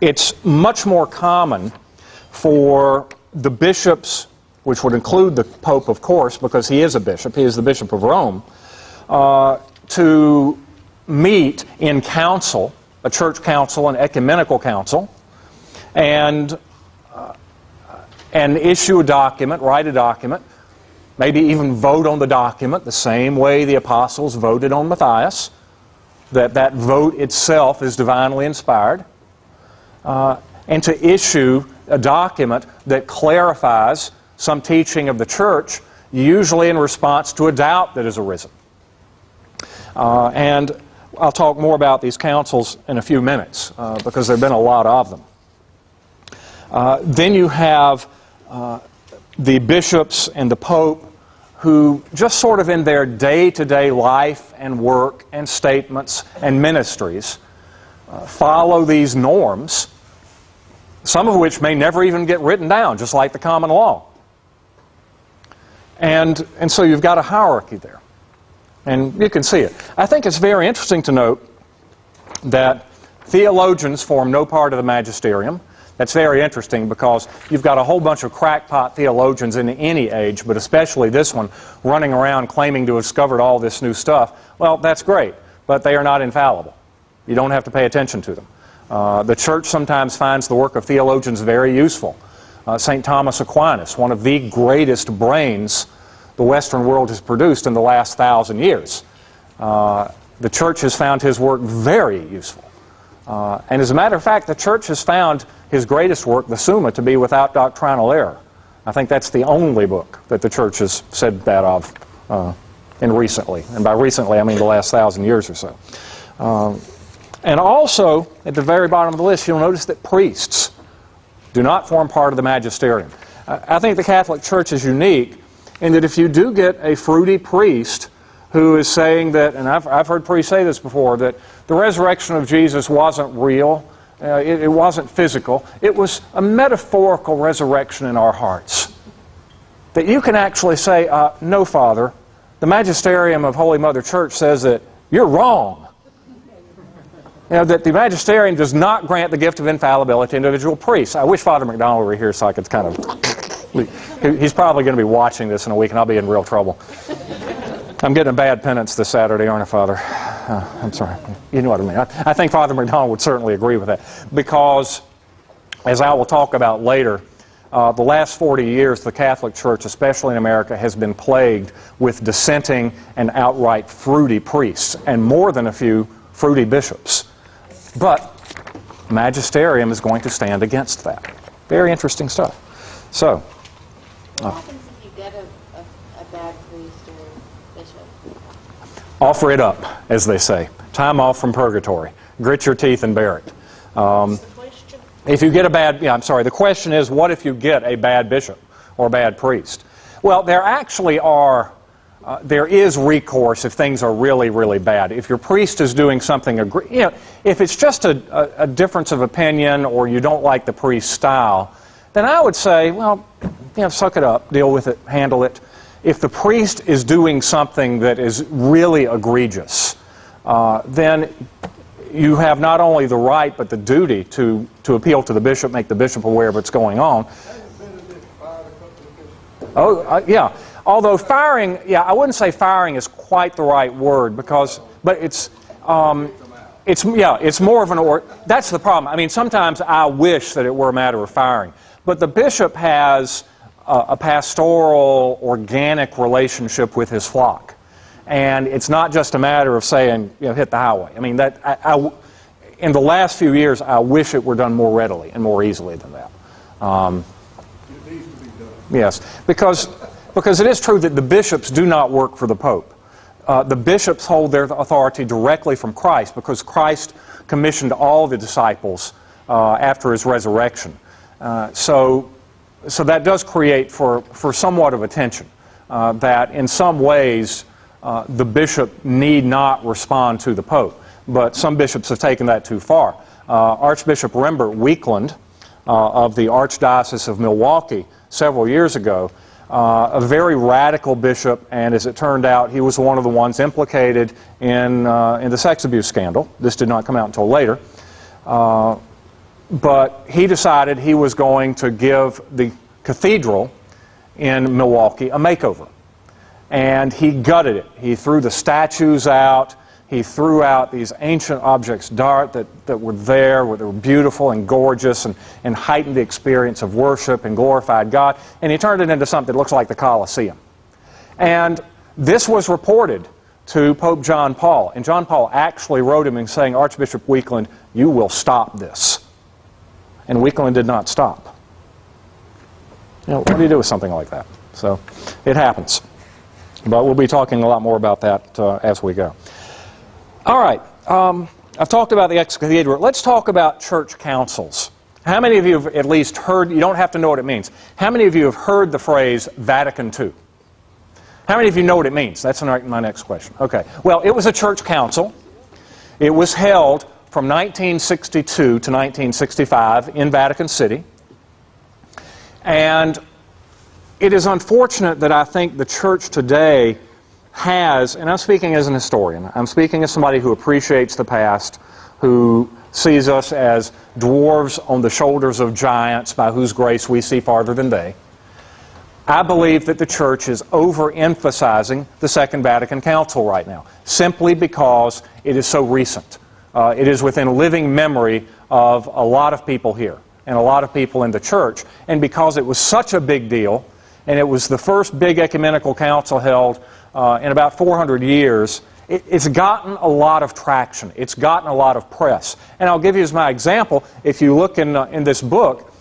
[SPEAKER 1] it's much more common for the bishops, which would include the Pope, of course, because he is a bishop, he is the Bishop of Rome, uh, to meet in council, a church council, an ecumenical council, and, uh, and issue a document, write a document, maybe even vote on the document the same way the apostles voted on Matthias, that that vote itself is divinely inspired, uh, and to issue a document that clarifies some teaching of the church, usually in response to a doubt that has arisen. Uh, and I'll talk more about these councils in a few minutes uh, because there have been a lot of them. Uh, then you have uh, the bishops and the pope who, just sort of in their day to day life and work and statements and ministries, uh, follow these norms some of which may never even get written down, just like the common law. And, and so you've got a hierarchy there. And you can see it. I think it's very interesting to note that theologians form no part of the magisterium. That's very interesting because you've got a whole bunch of crackpot theologians in any age, but especially this one, running around claiming to have discovered all this new stuff. Well, that's great, but they are not infallible. You don't have to pay attention to them. Uh, the church sometimes finds the work of theologians very useful. Uh, St. Thomas Aquinas, one of the greatest brains the Western world has produced in the last thousand years. Uh, the church has found his work very useful. Uh, and as a matter of fact, the church has found his greatest work, the Summa, to be without doctrinal error. I think that's the only book that the church has said that of uh, in recently. And by recently, I mean the last thousand years or so. Um, and also, at the very bottom of the list, you'll notice that priests do not form part of the magisterium. I think the Catholic Church is unique in that if you do get a fruity priest who is saying that, and I've, I've heard priests say this before, that the resurrection of Jesus wasn't real, uh, it, it wasn't physical, it was a metaphorical resurrection in our hearts. That you can actually say, uh, no, Father, the magisterium of Holy Mother Church says that you're wrong. You know, that the magisterium does not grant the gift of infallibility to individual priests. I wish Father McDonald were here so I could kind of. He's probably going to be watching this in a week and I'll be in real trouble. I'm getting a bad penance this Saturday, aren't I, Father? uh, I'm sorry. You know what I mean. I, I think Father McDonald would certainly agree with that because, as I will talk about later, uh, the last 40 years, the Catholic Church, especially in America, has been plagued with dissenting and outright fruity priests, and more than a few fruity bishops. But magisterium is going to stand against that. Very interesting stuff. So,
[SPEAKER 3] What happens if you get a, a, a bad priest or bishop?
[SPEAKER 1] offer it up, as they say. Time off from purgatory. Grit your teeth and bear it. Um, If you get a bad, yeah, I'm sorry, the question is what if you get a bad bishop or bad priest? Well, there actually are, uh, there is recourse if things are really, really bad. If your priest is doing something, agree, you know, if it's just a, a, a difference of opinion or you don't like the priest's style, then I would say, well, you know, suck it up, deal with it, handle it. If the priest is doing something that is really egregious, uh, then you have not only the right but the duty to, to appeal to the bishop, make the bishop aware of what's going on. Oh, uh, yeah. Although firing, yeah, I wouldn't say firing is quite the right word because, but it's, um, it's, yeah, it's more of an or. That's the problem. I mean, sometimes I wish that it were a matter of firing, but the bishop has a, a pastoral, organic relationship with his flock, and it's not just a matter of saying, you know, hit the highway. I mean, that I, I, in the last few years, I wish it were done more readily and more easily than that. Um, Yes, because, because it is true that the bishops do not work for the Pope. Uh, the bishops hold their authority directly from Christ because Christ commissioned all the disciples uh, after his resurrection. Uh, so, so that does create for, for somewhat of a tension uh, that in some ways uh, the bishop need not respond to the Pope. But some bishops have taken that too far. Uh, Archbishop Rembert Weakland of the Archdiocese of Milwaukee several years ago, uh, a very radical bishop, and as it turned out, he was one of the ones implicated in, uh, in the sex abuse scandal. This did not come out until later. Uh, but he decided he was going to give the cathedral in Milwaukee a makeover. And he gutted it. He threw the statues out. He threw out these ancient objects d'art that, that were there, that were beautiful and gorgeous and, and heightened the experience of worship and glorified God. And he turned it into something that looks like the Colosseum. And this was reported to Pope John Paul. And John Paul actually wrote him and saying, Archbishop Weakland, you will stop this. And Weakland did not stop. You know, what do you do with something like that? So it happens. But we'll be talking a lot more about that uh, as we go. All right. Um, I've talked about the ex. Let's talk about church councils. How many of you have at least heard, you don't have to know what it means. How many of you have heard the phrase Vatican II? How many of you know what it means? That's my next question. Okay. Well, it was a church council. It was held from 1962 to 1965 in Vatican City. And it is unfortunate that I think the church today has, and I'm speaking as an historian, I'm speaking as somebody who appreciates the past, who sees us as dwarves on the shoulders of giants by whose grace we see farther than they. I believe that the church is overemphasizing the Second Vatican Council right now, simply because it is so recent. Uh, it is within living memory of a lot of people here and a lot of people in the church, and because it was such a big deal, and it was the first big ecumenical council held uh, in about 400 years, it, it's gotten a lot of traction. It's gotten a lot of press. And I'll give you as my example, if you look in, uh, in this book,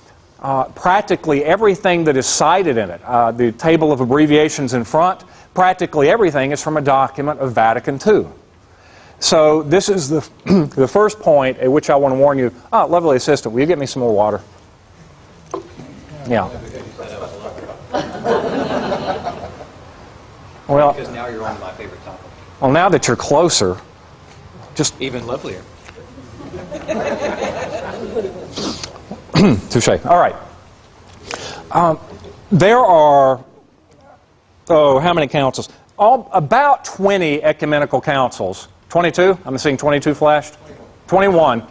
[SPEAKER 1] uh, practically everything that is cited in it, uh, the table of abbreviations in front, practically everything is from a document of Vatican II. So this is the, the first point at which I want to warn you. Oh, lovely assistant, will you get me some more water? Yeah. Well,
[SPEAKER 4] Because now you're on my favorite topic.
[SPEAKER 1] well, now that you're closer, just
[SPEAKER 4] Even lovelier.
[SPEAKER 1] touche. All right. Um, there are, oh, how many councils? All, about 20 ecumenical councils. 22? I'm seeing 22 flashed. 21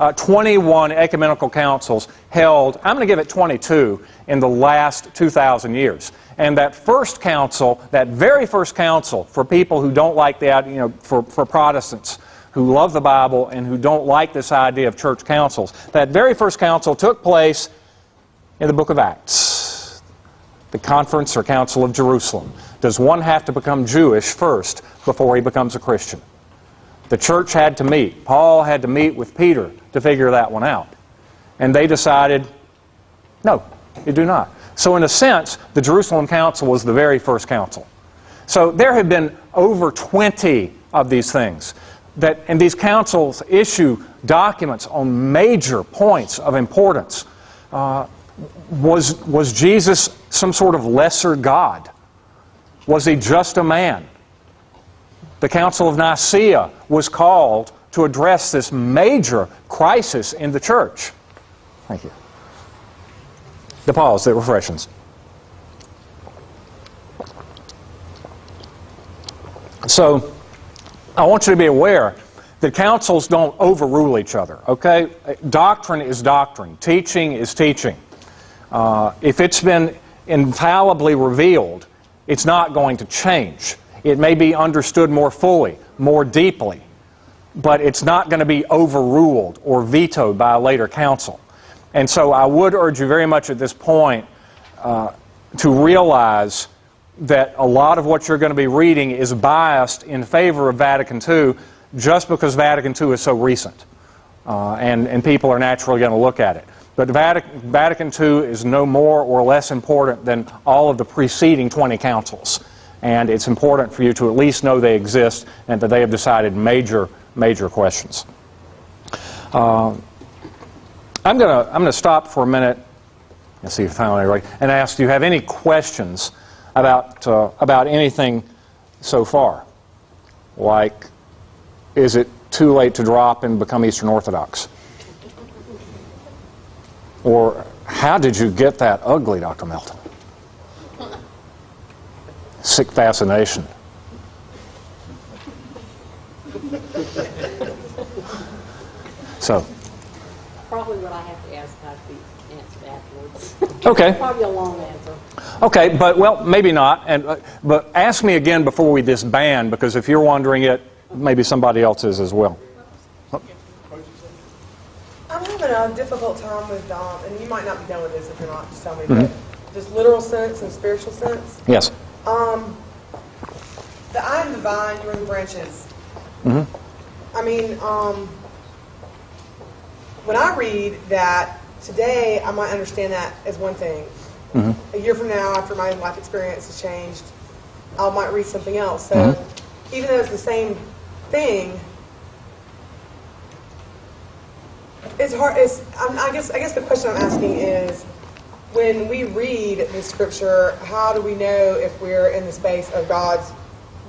[SPEAKER 1] uh, 21 ecumenical councils held, I'm going to give it 22, in the last 2,000 years. And that first council, that very first council, for people who don't like that, you know, for, for Protestants who love the Bible and who don't like this idea of church councils, that very first council took place in the book of Acts, the conference or council of Jerusalem. Does one have to become Jewish first before he becomes a Christian? The church had to meet. Paul had to meet with Peter to figure that one out. And they decided, no, you do not. So, in a sense, the Jerusalem Council was the very first council. So, there have been over 20 of these things. That, and these councils issue documents on major points of importance. Uh, was, was Jesus some sort of lesser God? Was he just a man? The Council of Nicaea was called to address this major crisis in the church. Thank you. The pause, the refreshings. So, I want you to be aware that councils don't overrule each other, okay? Doctrine is doctrine, teaching is teaching. Uh, if it's been infallibly revealed, it's not going to change. It may be understood more fully, more deeply, but it's not going to be overruled or vetoed by a later council. And so I would urge you very much at this point uh, to realize that a lot of what you're going to be reading is biased in favor of Vatican II just because Vatican II is so recent. Uh, and, and people are naturally going to look at it. But Vatican, Vatican II is no more or less important than all of the preceding 20 councils. And it's important for you to at least know they exist and that they have decided major, major questions. Uh, I'm going to I'm gonna stop for a minute and see if finally right, and ask do you have any questions about, uh, about anything so far? Like, is it too late to drop and become Eastern Orthodox? Or how did you get that ugly, Dr. Melton? Sick fascination. so.
[SPEAKER 4] Probably what I have to ask has to be answered afterwards.
[SPEAKER 1] Okay.
[SPEAKER 4] Probably a long answer.
[SPEAKER 1] Okay, but well, maybe not. And uh, but ask me again before we disband, because if you're wondering it, maybe somebody else is as well.
[SPEAKER 5] I'm having a difficult time with, um, and you might not be done with this if you're not, just tell me,
[SPEAKER 1] Mhm.
[SPEAKER 5] but just literal sense and spiritual sense.
[SPEAKER 1] Yes.
[SPEAKER 5] Um, the I am the vine, you are the branches.
[SPEAKER 1] hmm
[SPEAKER 5] I mean, um, when I read that today, I might understand that as one thing.
[SPEAKER 1] hmm
[SPEAKER 5] A year from now, after my life experience has changed, I might read something else. So
[SPEAKER 1] Mhm.
[SPEAKER 5] even though it's the same thing, it's hard. It's, I guess. I guess the question I'm asking is, when we read the scripture, how do we know if we're in the space of God's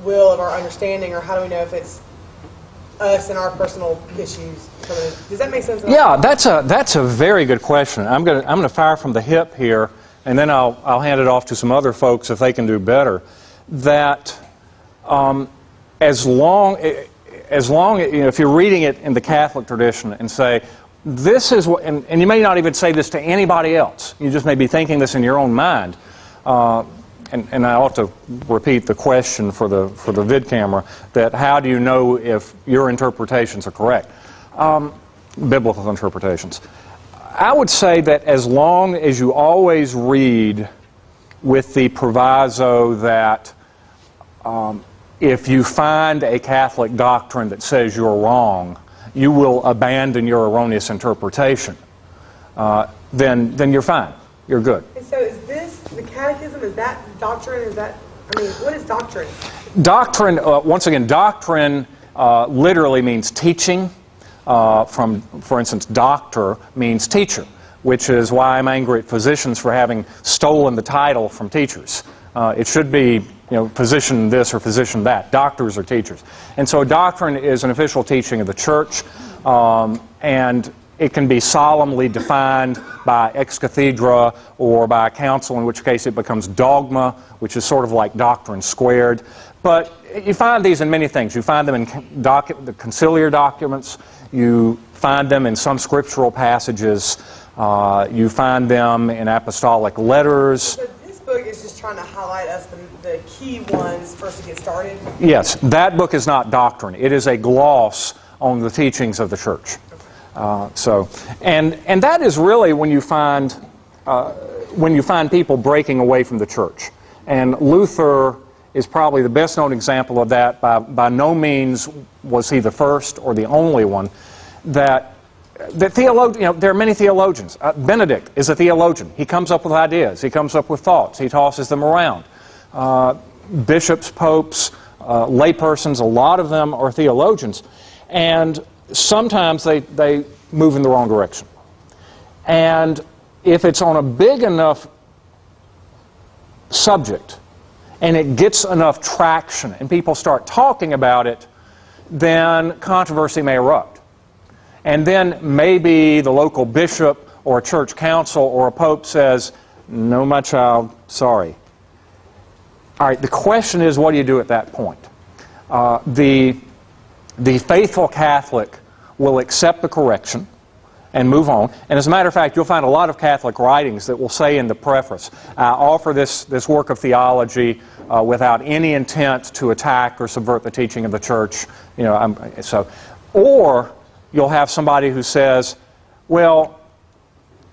[SPEAKER 5] will of our understanding, or how do we know if it's us and our personal issues? Does that make sense?
[SPEAKER 1] Yeah, that's a that's a very good question. I'm gonna I'm gonna fire from the hip here, and then I'll I'll hand it off to some other folks if they can do better. That um, as long as long you know, if you're reading it in the Catholic tradition and say this is what, and, and you may not even say this to anybody else. You just may be thinking this in your own mind. Uh, and, and I ought to repeat the question for the for the vid camera that how do you know if your interpretations are correct? Um, biblical interpretations. I would say that as long as you always read with the proviso that um, if you find a Catholic doctrine that says you're wrong, you will abandon your erroneous interpretation, uh, then, then you're fine. You're good.
[SPEAKER 5] And so, is this the catechism? Is that doctrine? Is that? I mean, what is doctrine?
[SPEAKER 1] Doctrine, uh, once again, doctrine uh, literally means teaching. Uh, from, for instance, doctor means teacher, which is why I'm angry at physicians for having stolen the title from teachers. Uh, it should be, you know, physician this or physician that. Doctors are teachers. And so doctrine is an official teaching of the church, um, and it can be solemnly defined by ex cathedra or by council, in which case it becomes dogma, which is sort of like doctrine squared. But you find these in many things. You find them in the conciliar documents. You find them in some scriptural passages. Uh, you find them in apostolic letters.
[SPEAKER 5] Book is just trying to highlight us the, the key ones first to get started.
[SPEAKER 1] Yes, that book is not doctrine. It is a gloss on the teachings of the church. Uh, so, and and that is really when you find uh, when you find people breaking away from the church. And Luther is probably the best known example of that. By by no means was he the first or the only one. That theolog- you know, there are many theologians. Uh, Benedict is a theologian. He comes up with ideas. He comes up with thoughts. He tosses them around. Uh, bishops, popes, uh, laypersons, a lot of them are theologians. And sometimes they, they move in the wrong direction. And if it's on a big enough subject and it gets enough traction and people start talking about it, then controversy may erupt. And then maybe the local bishop or a church council or a pope says, No, my child, sorry. All right, the question is, what do you do at that point? Uh, the, the faithful Catholic will accept the correction and move on. And as a matter of fact, you'll find a lot of Catholic writings that will say in the preface, I offer this, this work of theology uh, without any intent to attack or subvert the teaching of the church. You know, I'm, so, or you'll have somebody who says, well,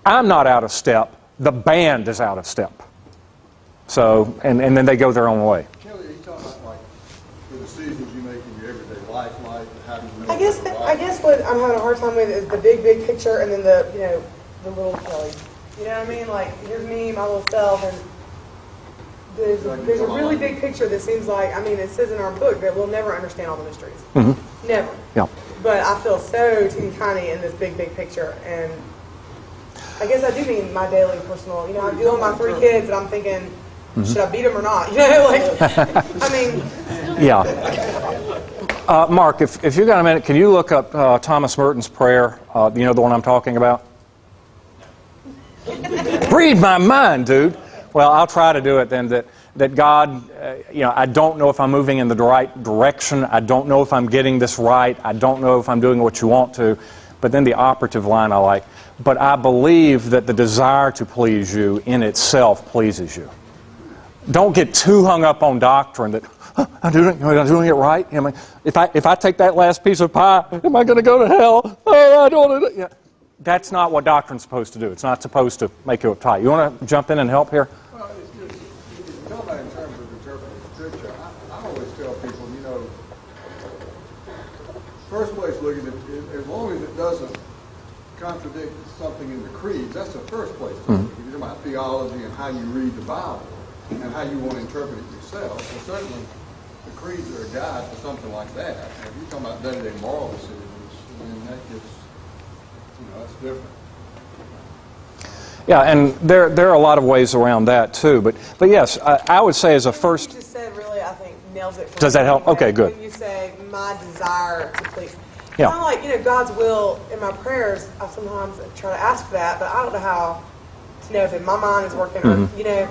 [SPEAKER 1] I'm not out of step, the band is out of step. So, and, and then they go their own way.
[SPEAKER 6] Kelly, are you talking about like the decisions you make in your everyday life, life, and how do you know?
[SPEAKER 5] I guess
[SPEAKER 6] what's?
[SPEAKER 5] I guess what I'm having a hard time with is the big, big picture, and then the you know the little Kelly. You know what I mean? Like here's me, my little self, and there's a, there's a really big picture that seems like I mean it says in our book that we'll never understand all the mysteries. Mm-hmm. Never.
[SPEAKER 1] Yeah.
[SPEAKER 5] But I feel so teeny tiny in this big, big picture, and I guess I do mean my daily personal. You know, I'm dealing with my three kids, and I'm thinking, should I beat them or not? You know, like I mean.
[SPEAKER 1] Yeah. Uh, Mark, if, if you got a minute, can you look up uh, Thomas Merton's prayer? Uh, you know the one I'm talking about? Read my mind, dude. Well, I'll try to do it then. That, that God, uh, you know, I don't know if I'm moving in the right direction. I don't know if I'm getting this right. I don't know if I'm doing what you want to. But then the operative line I like, but I believe that the desire to please you in itself pleases you don't get too hung up on doctrine that "Huh, I'm doing, I doing it right. I, if I if I take that last piece of pie, am I going to go to hell? Oh, I don't. wanna Yeah. That's not what doctrine's supposed to do. It's not supposed to make you uptight. You want to jump in and help here?
[SPEAKER 6] Well, it's just, if you talk about in terms of interpreting scripture, I, I always tell people, you know, first place looking at it, as long as it doesn't contradict something in the creeds, that's the first place to look. If you're talking about theology and how you read the Bible and how you want to interpret it yourself, so certainly the creeds are a guide for something like that. And if you're talking about day-to-day moral decisions, then that gets, you know, that's different.
[SPEAKER 1] Yeah, and there there are a lot of ways around that too. But but yes, I, I would say as a first.
[SPEAKER 5] you just said really, I think, nails it. For
[SPEAKER 1] Does that
[SPEAKER 5] me.
[SPEAKER 1] help? Okay, good.
[SPEAKER 5] When you say my desire to please,
[SPEAKER 1] Yeah.
[SPEAKER 5] kind of like you know God's will in my prayers. I sometimes try to ask for that, but I don't know how to know if my mind is working or
[SPEAKER 1] Mm-hmm.
[SPEAKER 5] you know.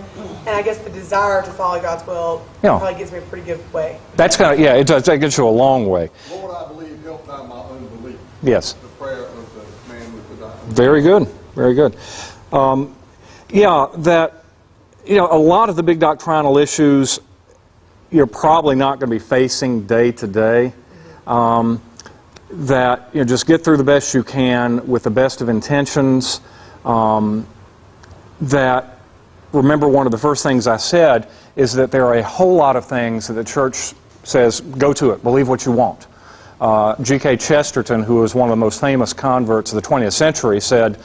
[SPEAKER 5] And I guess the desire to follow God's will
[SPEAKER 1] Yeah.
[SPEAKER 5] probably gives me a pretty good way.
[SPEAKER 1] That's kind of yeah. It does. That gets you a long way.
[SPEAKER 6] Lord, I believe, help thou my unbelief.
[SPEAKER 1] Yes.
[SPEAKER 6] The prayer of the man with the diamond.
[SPEAKER 1] Very good. Very good. Um, yeah, that, you know, a lot of the big doctrinal issues you're probably not going to be facing day to day. Um, that, you know, just get through the best you can with the best of intentions. Um, that, remember, one of the first things I said is that there are a whole lot of things that the church says, go to it, believe what you want. Uh, G.K. Chesterton, who was one of the most famous converts of the 20th century, said,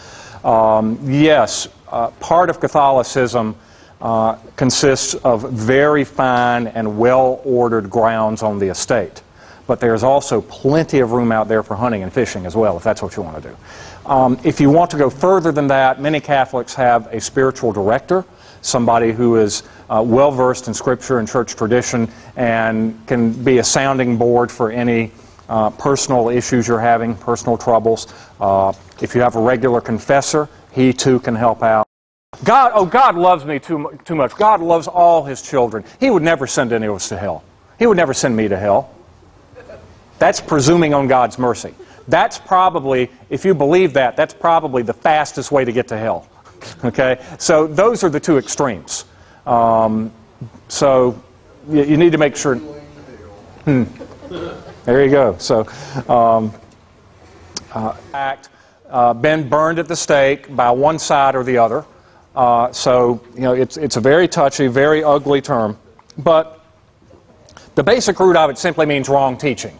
[SPEAKER 1] um, yes, uh, part of Catholicism uh, consists of very fine and well ordered grounds on the estate. But there's also plenty of room out there for hunting and fishing as well, if that's what you want to do. Um, if you want to go further than that, many Catholics have a spiritual director, somebody who is uh, well versed in Scripture and church tradition and can be a sounding board for any uh, personal issues you're having, personal troubles. Uh, if you have a regular confessor, he too can help out. God, oh, God loves me too, too much. God loves all his children. He would never send any of us to hell. He would never send me to hell. That's presuming on God's mercy. That's probably, if you believe that, that's probably the fastest way to get to hell. Okay? So those are the two extremes. Um, so you, you need to make sure. Hmm. There you go. So, um, uh, act, uh, been burned at the stake by one side or the other. Uh, so, you know, it's, it's a very touchy, very ugly term. But the basic root of it simply means wrong teaching.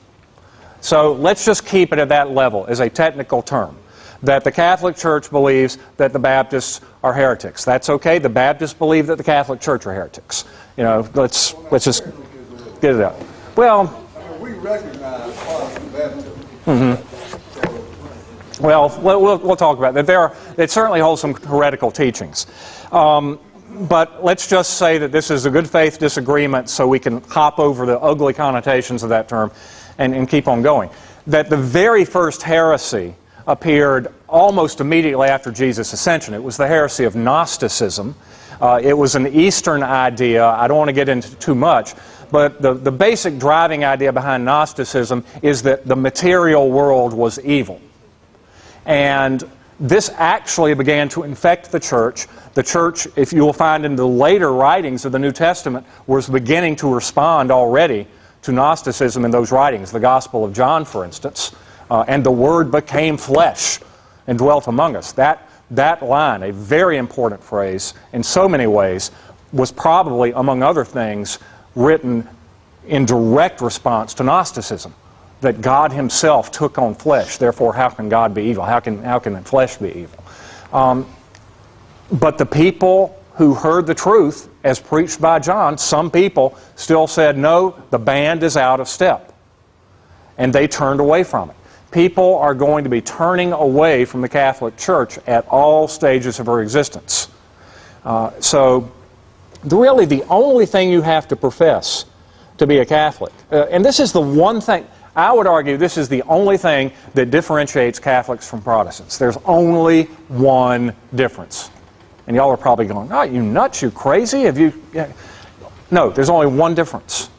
[SPEAKER 1] So let's just keep it at that level as a technical term. That the Catholic Church believes that the Baptists are heretics. That's okay. The Baptists believe that the Catholic Church are heretics. You know, let's let's just get it out. Well,
[SPEAKER 6] We recognize Protestant baptism.
[SPEAKER 1] Mm-hmm. Well, we'll, we'll, talk about that. There are, it certainly holds some heretical teachings. Um, but let's just say that this is a good faith disagreement so we can hop over the ugly connotations of that term and, and keep on going. That the very first heresy appeared almost immediately after Jesus' ascension. It was the heresy of Gnosticism. Uh, it was an Eastern idea. I don't want to get into too much, but the, the basic driving idea behind Gnosticism is that the material world was evil. And this actually began to infect the church. The church, if you will find in the later writings of the New Testament, was beginning to respond already to Gnosticism in those writings. The Gospel of John, for instance, uh, and the Word became flesh and dwelt among us. That, that line, a very important phrase in so many ways, was probably, among other things, written in direct response to Gnosticism. That God Himself took on flesh. Therefore, how can God be evil? How can, how can flesh be evil? Um, but the people who heard the truth as preached by John, some people still said, no, the band is out of step. And they turned away from it. People are going to be turning away from the Catholic Church at all stages of her existence. Uh, so, the, really, the only thing you have to profess to be a Catholic, uh, and this is the one thing, I would argue this is the only thing that differentiates Catholics from Protestants. There's only one difference. And y'all are probably going, oh, you nuts, you crazy? Have you. No, there's only one difference.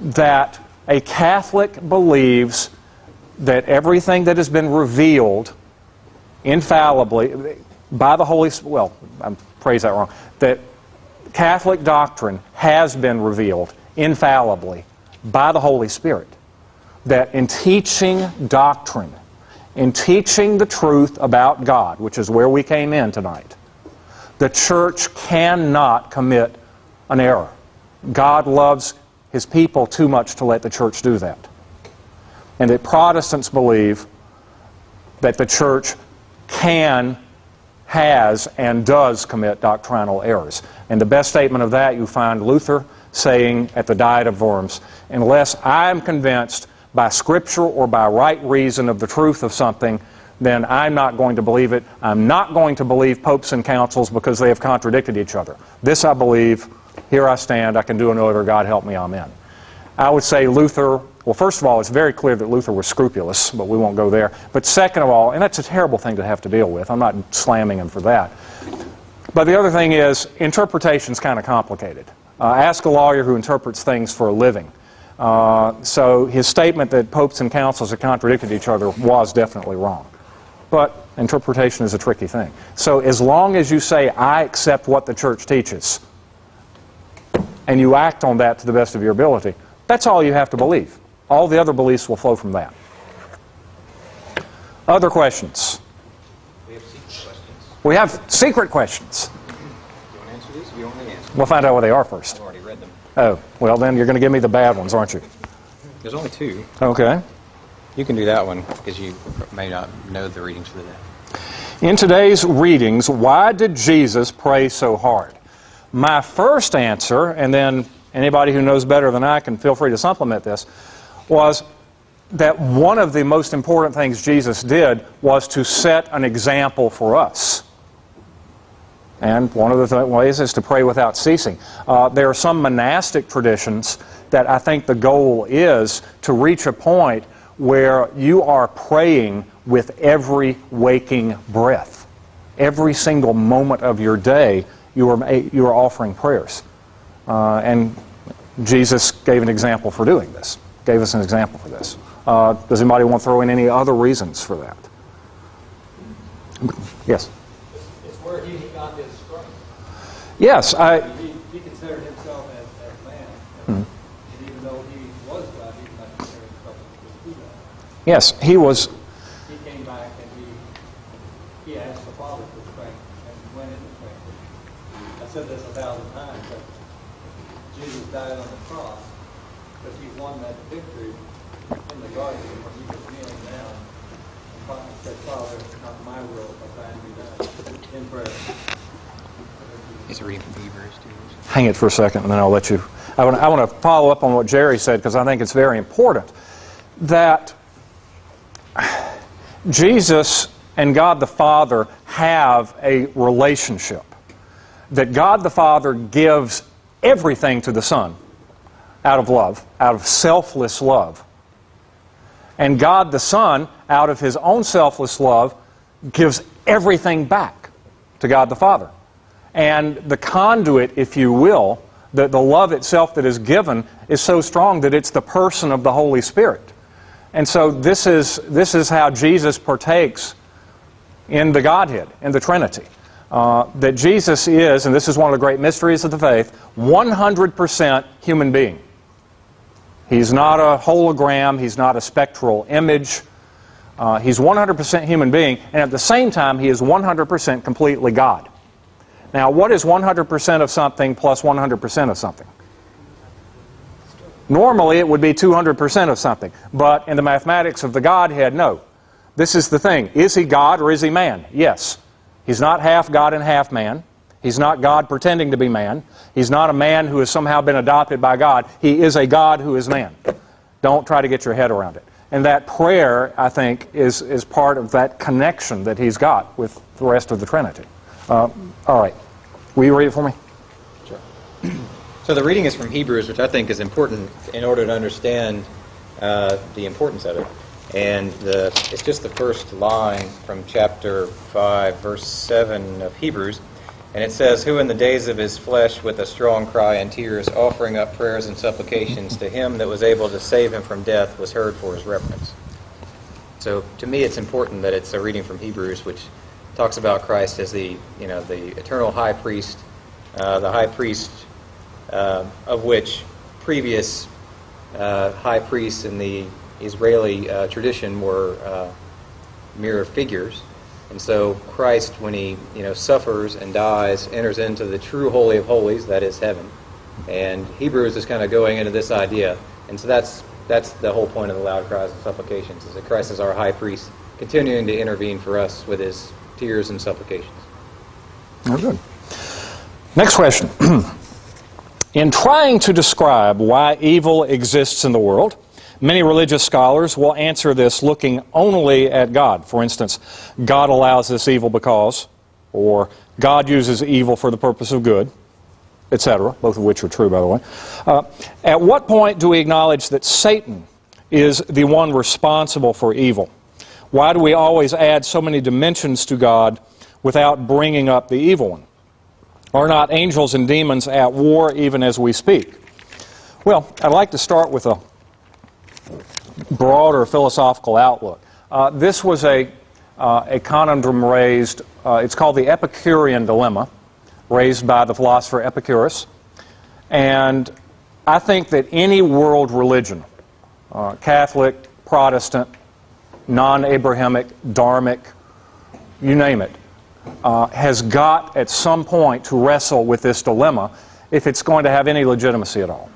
[SPEAKER 1] That a Catholic believes that everything that has been revealed infallibly by the Holy Spirit, well, I phrase that wrong, that Catholic doctrine has been revealed infallibly by the Holy Spirit. That in teaching doctrine, in teaching the truth about God, which is where we came in tonight, the church cannot commit an error. God loves his people too much to let the church do that. And that Protestants believe that the church can, has, and does commit doctrinal errors. And the best statement of that you find Luther saying at the Diet of Worms unless I am convinced by Scripture or by right reason of the truth of something, then I'm not going to believe it. I'm not going to believe popes and councils because they have contradicted each other. This I believe. Here I stand. I can do no other. God help me. Amen. I would say Luther, well, first of all, it's very clear that Luther was scrupulous, but we won't go there. But second of all, and that's a terrible thing to have to deal with, I'm not slamming him for that. But the other thing is, interpretation's kind of complicated. Uh, ask a lawyer who interprets things for a living. Uh, so his statement that popes and councils have contradicted each other was definitely wrong. But interpretation is a tricky thing. So as long as you say, I accept what the church teaches, and you act on that to the best of your ability, that's all you have to believe. All the other beliefs will flow from that. Other questions?
[SPEAKER 7] We have secret questions.
[SPEAKER 1] We have secret questions.
[SPEAKER 7] You want to answer these? You want me to answer?
[SPEAKER 1] We'll find out what they are first.
[SPEAKER 7] I've already read them.
[SPEAKER 1] Oh, well, then you're going to give me the bad ones, aren't you?
[SPEAKER 7] There's only two.
[SPEAKER 1] Okay.
[SPEAKER 7] You can do that one because you may not know the readings for the day.
[SPEAKER 1] In today's readings, why did Jesus pray so hard? My first answer, and then anybody who knows better than I can feel free to supplement this, was that one of the most important things Jesus did was to set an example for us. And one of the th- ways is to pray without ceasing. Uh, there are some monastic traditions that I think the goal is to reach a point where you are praying with every waking breath. Every single moment of your day, you are, you are offering prayers. Uh, and Jesus gave an example for doing this, gave us an example for this. Uh, does anybody want to throw in any other reasons for that? Yes.
[SPEAKER 8] It's where he got his strength.
[SPEAKER 1] Yes, I,
[SPEAKER 8] He, he considered himself as, as man.
[SPEAKER 1] Hmm.
[SPEAKER 8] And even though he was God, he did not consider himself as true God.
[SPEAKER 1] yes, he was.
[SPEAKER 8] He came back and he, he asked the Father for strength and he went into strength. I said this a thousand times, but Jesus died on the cross because he won that victory in the garden when he was kneeling down. And Father said, Father, it's not my will, but thine be done, in prayer.
[SPEAKER 7] Is it reading from Hebrews
[SPEAKER 1] hang it for a second and then I'll let you. I want, I want to follow up on what Jerry said because I think it's very important that Jesus and God the Father have a relationship. That God the Father gives everything to the Son out of love, out of selfless love. And God the Son, out of his own selfless love, gives everything back to God the Father. And the conduit, if you will, the, the love itself that is given is so strong that it's the person of the Holy Spirit. And so this is, this is how Jesus partakes in the Godhead, in the Trinity. Uh, that Jesus is, and this is one of the great mysteries of the faith, 100% human being. He's not a hologram, he's not a spectral image. Uh, he's 100% human being, and at the same time, he is 100% completely God. Now, what is 100% of something plus 100% of something? Normally, it would be 200% of something. But in the mathematics of the Godhead, no. This is the thing. Is he God or is he man? Yes. He's not half God and half man. He's not God pretending to be man. He's not a man who has somehow been adopted by God. He is a God who is man. Don't try to get your head around it. And that prayer, I think, is, is part of that connection that he's got with the rest of the Trinity. Uh, all right. Will you read it for me? Sure.
[SPEAKER 7] So the reading is from Hebrews, which I think is important in order to understand uh, the importance of it. And the, it's just the first line from chapter 5, verse 7 of Hebrews. And it says, Who in the days of his flesh, with a strong cry and tears, offering up prayers and supplications to him that was able to save him from death, was heard for his reverence. So to me, it's important that it's a reading from Hebrews, which talks about Christ as the, you know, the eternal high priest, uh, the high priest uh, of which previous uh, high priests in the Israeli uh, tradition were uh, mere figures. And so Christ, when he you know suffers and dies, enters into the true holy of holies, that is heaven. And Hebrews is kind of going into this idea, and so that's that's the whole point of the loud cries and supplications, is that Christ is our high priest, continuing to intervene for us with his tears and supplications.
[SPEAKER 1] Oh, good. Next question. In trying to describe why evil exists in the world, many religious scholars will answer this looking only at God. For instance, God allows this evil because, or God uses evil for the purpose of good, etc., both of which are true, by the way. Uh, at what point do we acknowledge that Satan is the one responsible for evil? Why do we always add so many dimensions to God without bringing up the evil one? Are not angels and demons at war even as we speak? Well, I'd like to start with a broader philosophical outlook. Uh, this was a, uh, a conundrum raised, uh, it's called the Epicurean dilemma, raised by the philosopher Epicurus. And I think that any world religion, uh, Catholic, Protestant, non Abrahamic, Dharmic, you name it, uh, has got at some point to wrestle with this dilemma if it's going to have any legitimacy at all.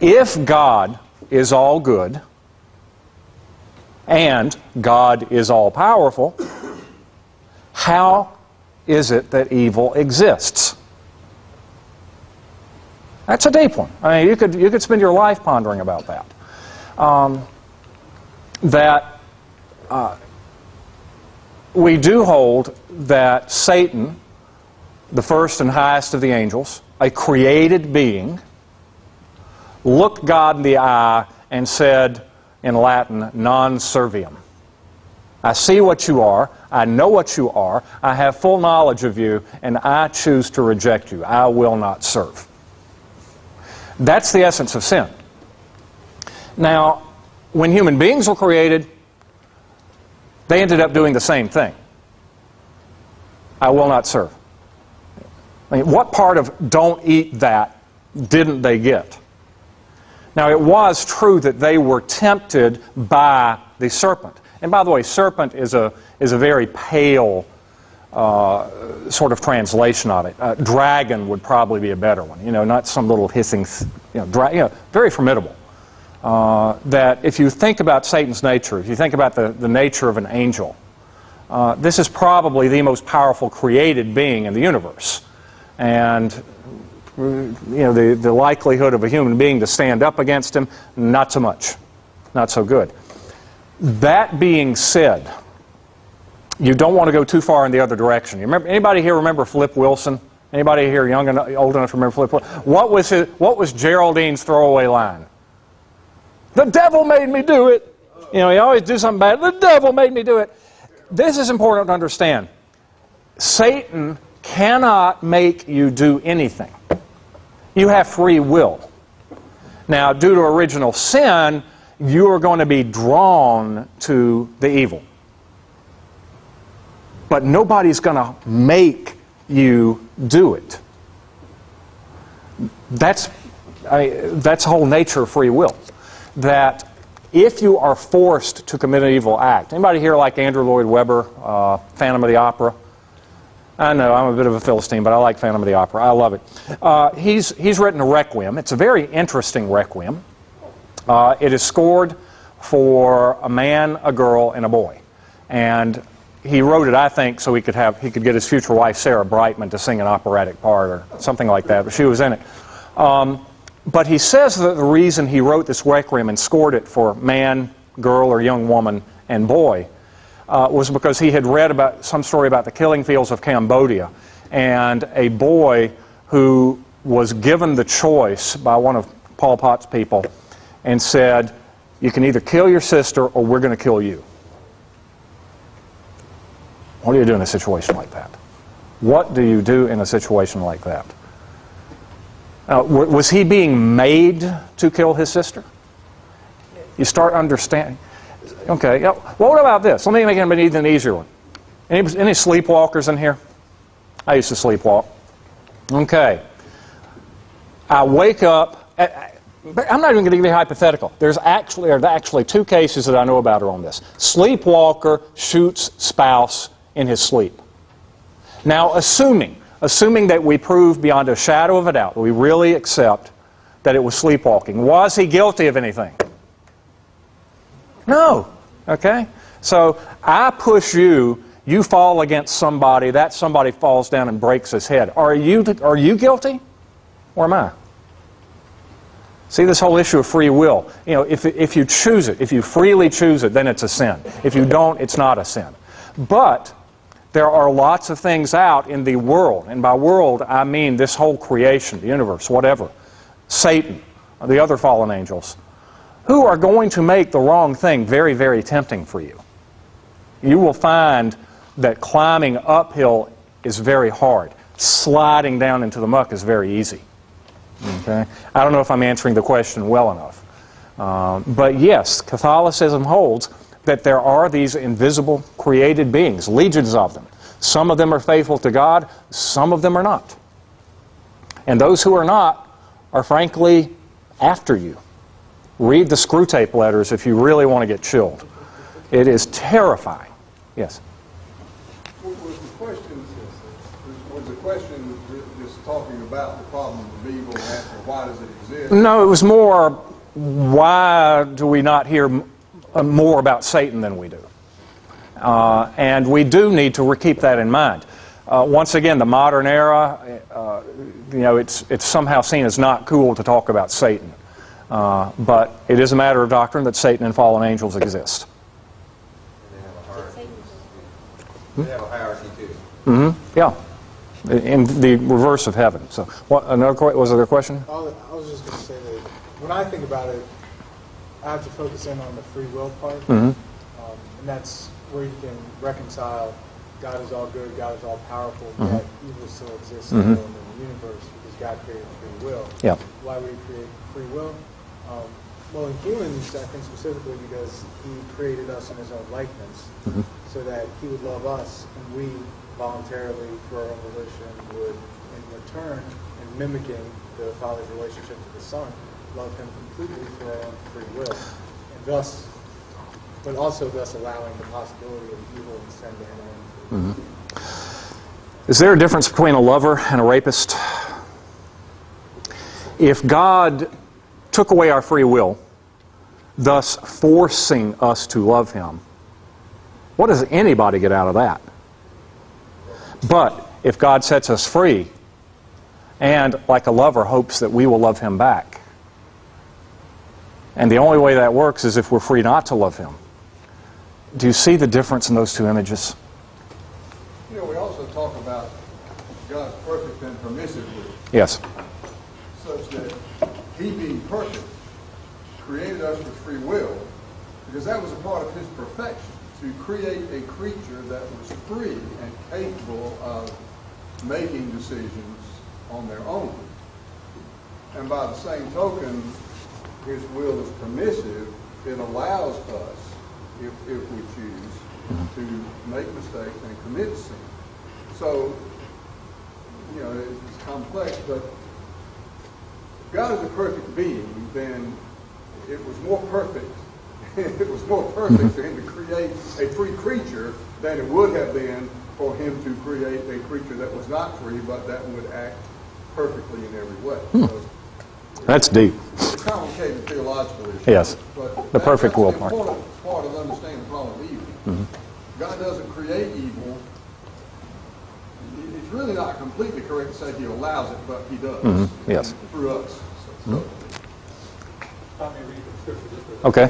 [SPEAKER 1] If God is all good and God is all powerful, how is it that evil exists? That's a deep one. I mean, you could, you could spend your life pondering about that. Um, that uh, we do hold that Satan, the first and highest of the angels, a created being, looked God in the eye and said in Latin, non serviam. I see what you are, I know what you are, I have full knowledge of you, and I choose to reject you. I will not serve. That's the essence of sin. Now, when human beings were created, they ended up doing the same thing. I will not serve. I mean, what part of don't eat that didn't they get? Now, it was true that they were tempted by the serpent. And by the way, serpent is a, is a very pale uh, sort of translation of it. Uh, dragon would probably be a better one. You know, not some little hissing, you know, you know very formidable. Uh, that if you think about Satan's nature, if you think about the, the nature of an angel, uh, this is probably the most powerful created being in the universe. And you know, the, the likelihood of a human being to stand up against him, not so much. Not so good. That being said, you don't want to go too far in the other direction. You remember, anybody here remember Flip Wilson? Anybody here young enough, old enough to remember Flip Wilson? What was, his, what was Geraldine's throwaway line? The devil made me do it. You know, he always do something bad. The devil made me do it. This is important to understand. Satan cannot make you do anything. You have free will. Now, due to original sin, you are going to be drawn to the evil. But nobody's going to make you do it. That's, I, that's the whole nature of free will. That if you are forced to commit an evil act, anybody here like Andrew Lloyd Webber, uh, Phantom of the Opera? I know I'm a bit of a Philistine, but I like Phantom of the Opera. I love it. Uh, he's, he's written a requiem. It's a very interesting requiem. Uh, it is scored for a man, a girl, and a boy. And he wrote it, I think, so he could have he could get his future wife Sarah Brightman to sing an operatic part or something like that. But she was in it. Um, but he says that the reason he wrote this requiem and scored it for man, girl, or young woman and boy uh, was because he had read about some story about the killing fields of Cambodia and a boy who was given the choice by one of Pol Pot's people and said, You can either kill your sister or we're going to kill you. What do you do in a situation like that? What do you do in a situation like that? Uh, was he being made to kill his sister? You start understanding. Okay, well, what about this? Let me make it an even easier one. Any, any sleepwalkers in here? I used to sleepwalk. Okay. I wake up. I'm not even going to give you a hypothetical. There's actually, there actually two cases that I know about are on this. Sleepwalker shoots spouse in his sleep. Now, assuming, assuming that we prove beyond a shadow of a doubt, we really accept that it was sleepwalking, was he guilty of anything? No. Okay? So I push you, you fall against somebody, that somebody falls down and breaks his head. Are you, are you guilty? Or am I? See this whole issue of free will. You know, if, if you choose it, if you freely choose it, then it's a sin. If you don't, it's not a sin. But there are lots of things out in the world, and by world I mean this whole creation, the universe, whatever, Satan, the other fallen angels, who are going to make the wrong thing very, very tempting for you. You will find that climbing uphill is very hard. Sliding down into the muck is very easy. Okay? I don't know if I'm answering the question well enough. Um, but yes, Catholicism holds that there are these invisible created beings, legions of them. Some of them are faithful to God, some of them are not. And those who are not are frankly after you. Read the Screwtape Letters if you really want to get chilled. It is terrifying. Yes?
[SPEAKER 6] Was the question, was the question just talking about the problem of evil and why does it exist?
[SPEAKER 1] No, it was more why do we not hear more about Satan than we do. Uh, and we do need to keep that in mind. Uh, once again, the modern era, uh, you know, it's, it's somehow seen as not cool to talk about Satan. Uh, but it is a matter of doctrine that Satan and fallen angels exist.
[SPEAKER 7] They have a hierarchy too.
[SPEAKER 1] Mm-hmm. Yeah. In the reverse of heaven. So, what, another was there a question?
[SPEAKER 2] I was just going to say that when I think about it, I have to focus in on the free will part,
[SPEAKER 1] Mhm.
[SPEAKER 2] um, and that's where you can reconcile God is all good, God is all powerful,
[SPEAKER 1] Mhm.
[SPEAKER 2] yet evil still exists
[SPEAKER 1] Mhm.
[SPEAKER 2] in the universe because God created free will.
[SPEAKER 1] Yeah.
[SPEAKER 2] Why would He create free will? Um, Well, in humans, I think specifically because he created us in his own likeness, so that he would love us, and we voluntarily, through our own volition, would, in return, in mimicking the Father's relationship to the Son, love him completely through our own free will, and thus, but also thus allowing the possibility of evil and sin to enter into. Mm-hmm.
[SPEAKER 1] Is there a difference between a lover and a rapist? If God took away our free will, thus forcing us to love Him, what does anybody get out of that? But if God sets us free, and like a lover hopes that we will love Him back, and the only way that works is if we're free not to love Him. Do you see the difference in those two images?
[SPEAKER 6] You know, we also talk about God's perfect and permissive will,
[SPEAKER 1] Yes.
[SPEAKER 6] such that He being perfect created us with free will, because that was a part of His perfection, to create a creature that was free and capable of making decisions on their own. And by the same token, His will is permissive. It allows us, if, if we choose, to make mistakes and commit sin. So, you know, it's complex, but if God is a perfect being, then it was more perfect. it was more perfect for him to create a free creature than it would have been for him to create a creature that was not free, but that would act perfectly in every way. Hmm. So
[SPEAKER 1] That's deep.
[SPEAKER 6] it's complicated theological issue.
[SPEAKER 1] Yes.
[SPEAKER 6] But
[SPEAKER 1] The
[SPEAKER 6] that-
[SPEAKER 1] perfect
[SPEAKER 6] that's
[SPEAKER 1] will
[SPEAKER 6] an
[SPEAKER 1] part.
[SPEAKER 6] Important part of understanding the problem of evil. God doesn't create evil. It's really not completely correct to say he allows it, but he does.
[SPEAKER 1] Mhm, yes.
[SPEAKER 6] Through us. So- so-
[SPEAKER 8] Let me read the scripture just for a
[SPEAKER 1] Okay.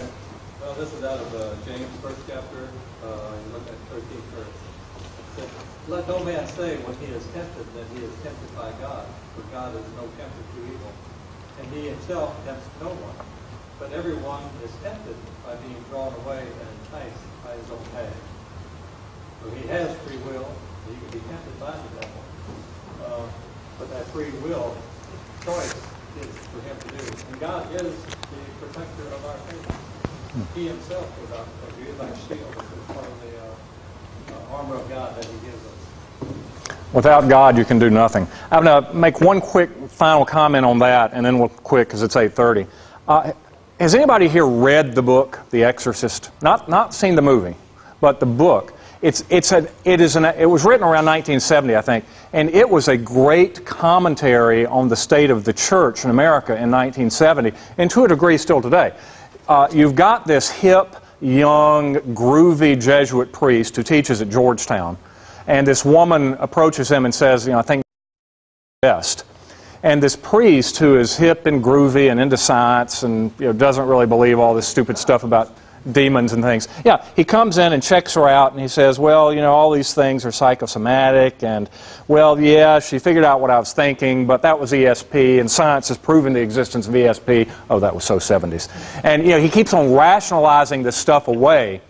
[SPEAKER 8] Well, this is out of uh, James, first chapter, uh, you look at 13th verse. Let no man say when he is tempted that he is tempted by God, for God is no tempter to evil, and he himself tempts no one. But everyone is tempted by being drawn away and enticed by his own passion. So he has free will, he can be tempted by the devil. Uh, but that free will choice is for him to do. And God is the protector of our faith. He himself is our protector. He is our shield. It's part of the uh, uh, armor of God that he gives us.
[SPEAKER 1] Without God, you can do nothing. I'm going to make one quick final comment on that, and then we'll quit because it's 8:30. Uh, has anybody here read the book, The Exorcist? Not not seen the movie, but the book. It's it's a it is an it was written around 1970, I think, and it was a great commentary on the state of the church in America in 1970, and to a degree still today. Uh, you've got this hip, young, groovy Jesuit priest who teaches at Georgetown. And this woman approaches him and says, You know, I think best. And this priest, who is hip and groovy and into science and you know, doesn't really believe all this stupid stuff about demons and things, yeah, he comes in and checks her out and he says, Well, you know, all these things are psychosomatic. And, well, yeah, she figured out what I was thinking, but that was ESP, and science has proven the existence of ESP. Oh, that was so 70s. And, you know, he keeps on rationalizing this stuff away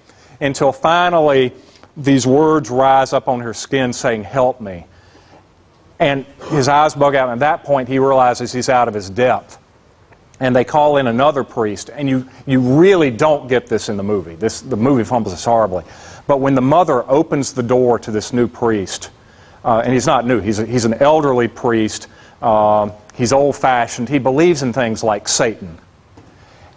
[SPEAKER 1] until finally these words rise up on her skin saying, Help me. And his eyes bug out, and at that point he realizes he's out of his depth. And they call in another priest, and you, you really don't get this in the movie. This, the movie fumbles this horribly. But when the mother opens the door to this new priest, uh, and he's not new, he's, a, he's an elderly priest, uh, he's old fashioned, he believes in things like Satan.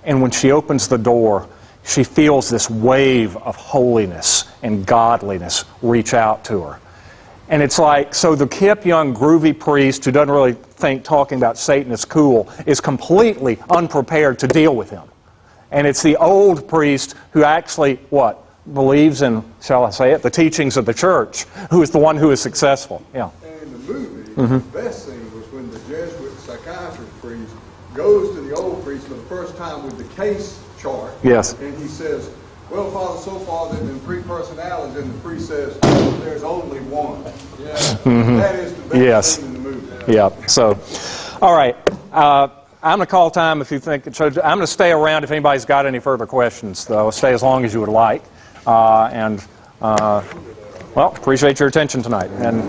[SPEAKER 1] And when she opens the door, she feels this wave of holiness and godliness reach out to her. And it's like, so the hip, young, groovy priest who doesn't really think talking about Satan is cool is completely unprepared to deal with him. And it's the old priest who actually, what? Believes in, shall I say it, the teachings of the church, who is the one who is successful. Yeah.
[SPEAKER 6] And in the movie, the mm-hmm. best scene was when the Jesuit psychiatrist priest goes to the old priest for the first time with the case chart.
[SPEAKER 1] Yes.
[SPEAKER 6] And he says, well, Father, so far there have been three personalities, and the priest says, there's only one. Yeah. That is the best
[SPEAKER 1] Yes.
[SPEAKER 6] scene in the movie.
[SPEAKER 1] Yeah. So, all right. Uh, I'm going to call time if you think it should. I'm going to stay around if anybody's got any further questions, though. Stay as long as you would like. Uh, and, uh, well, appreciate your attention tonight. And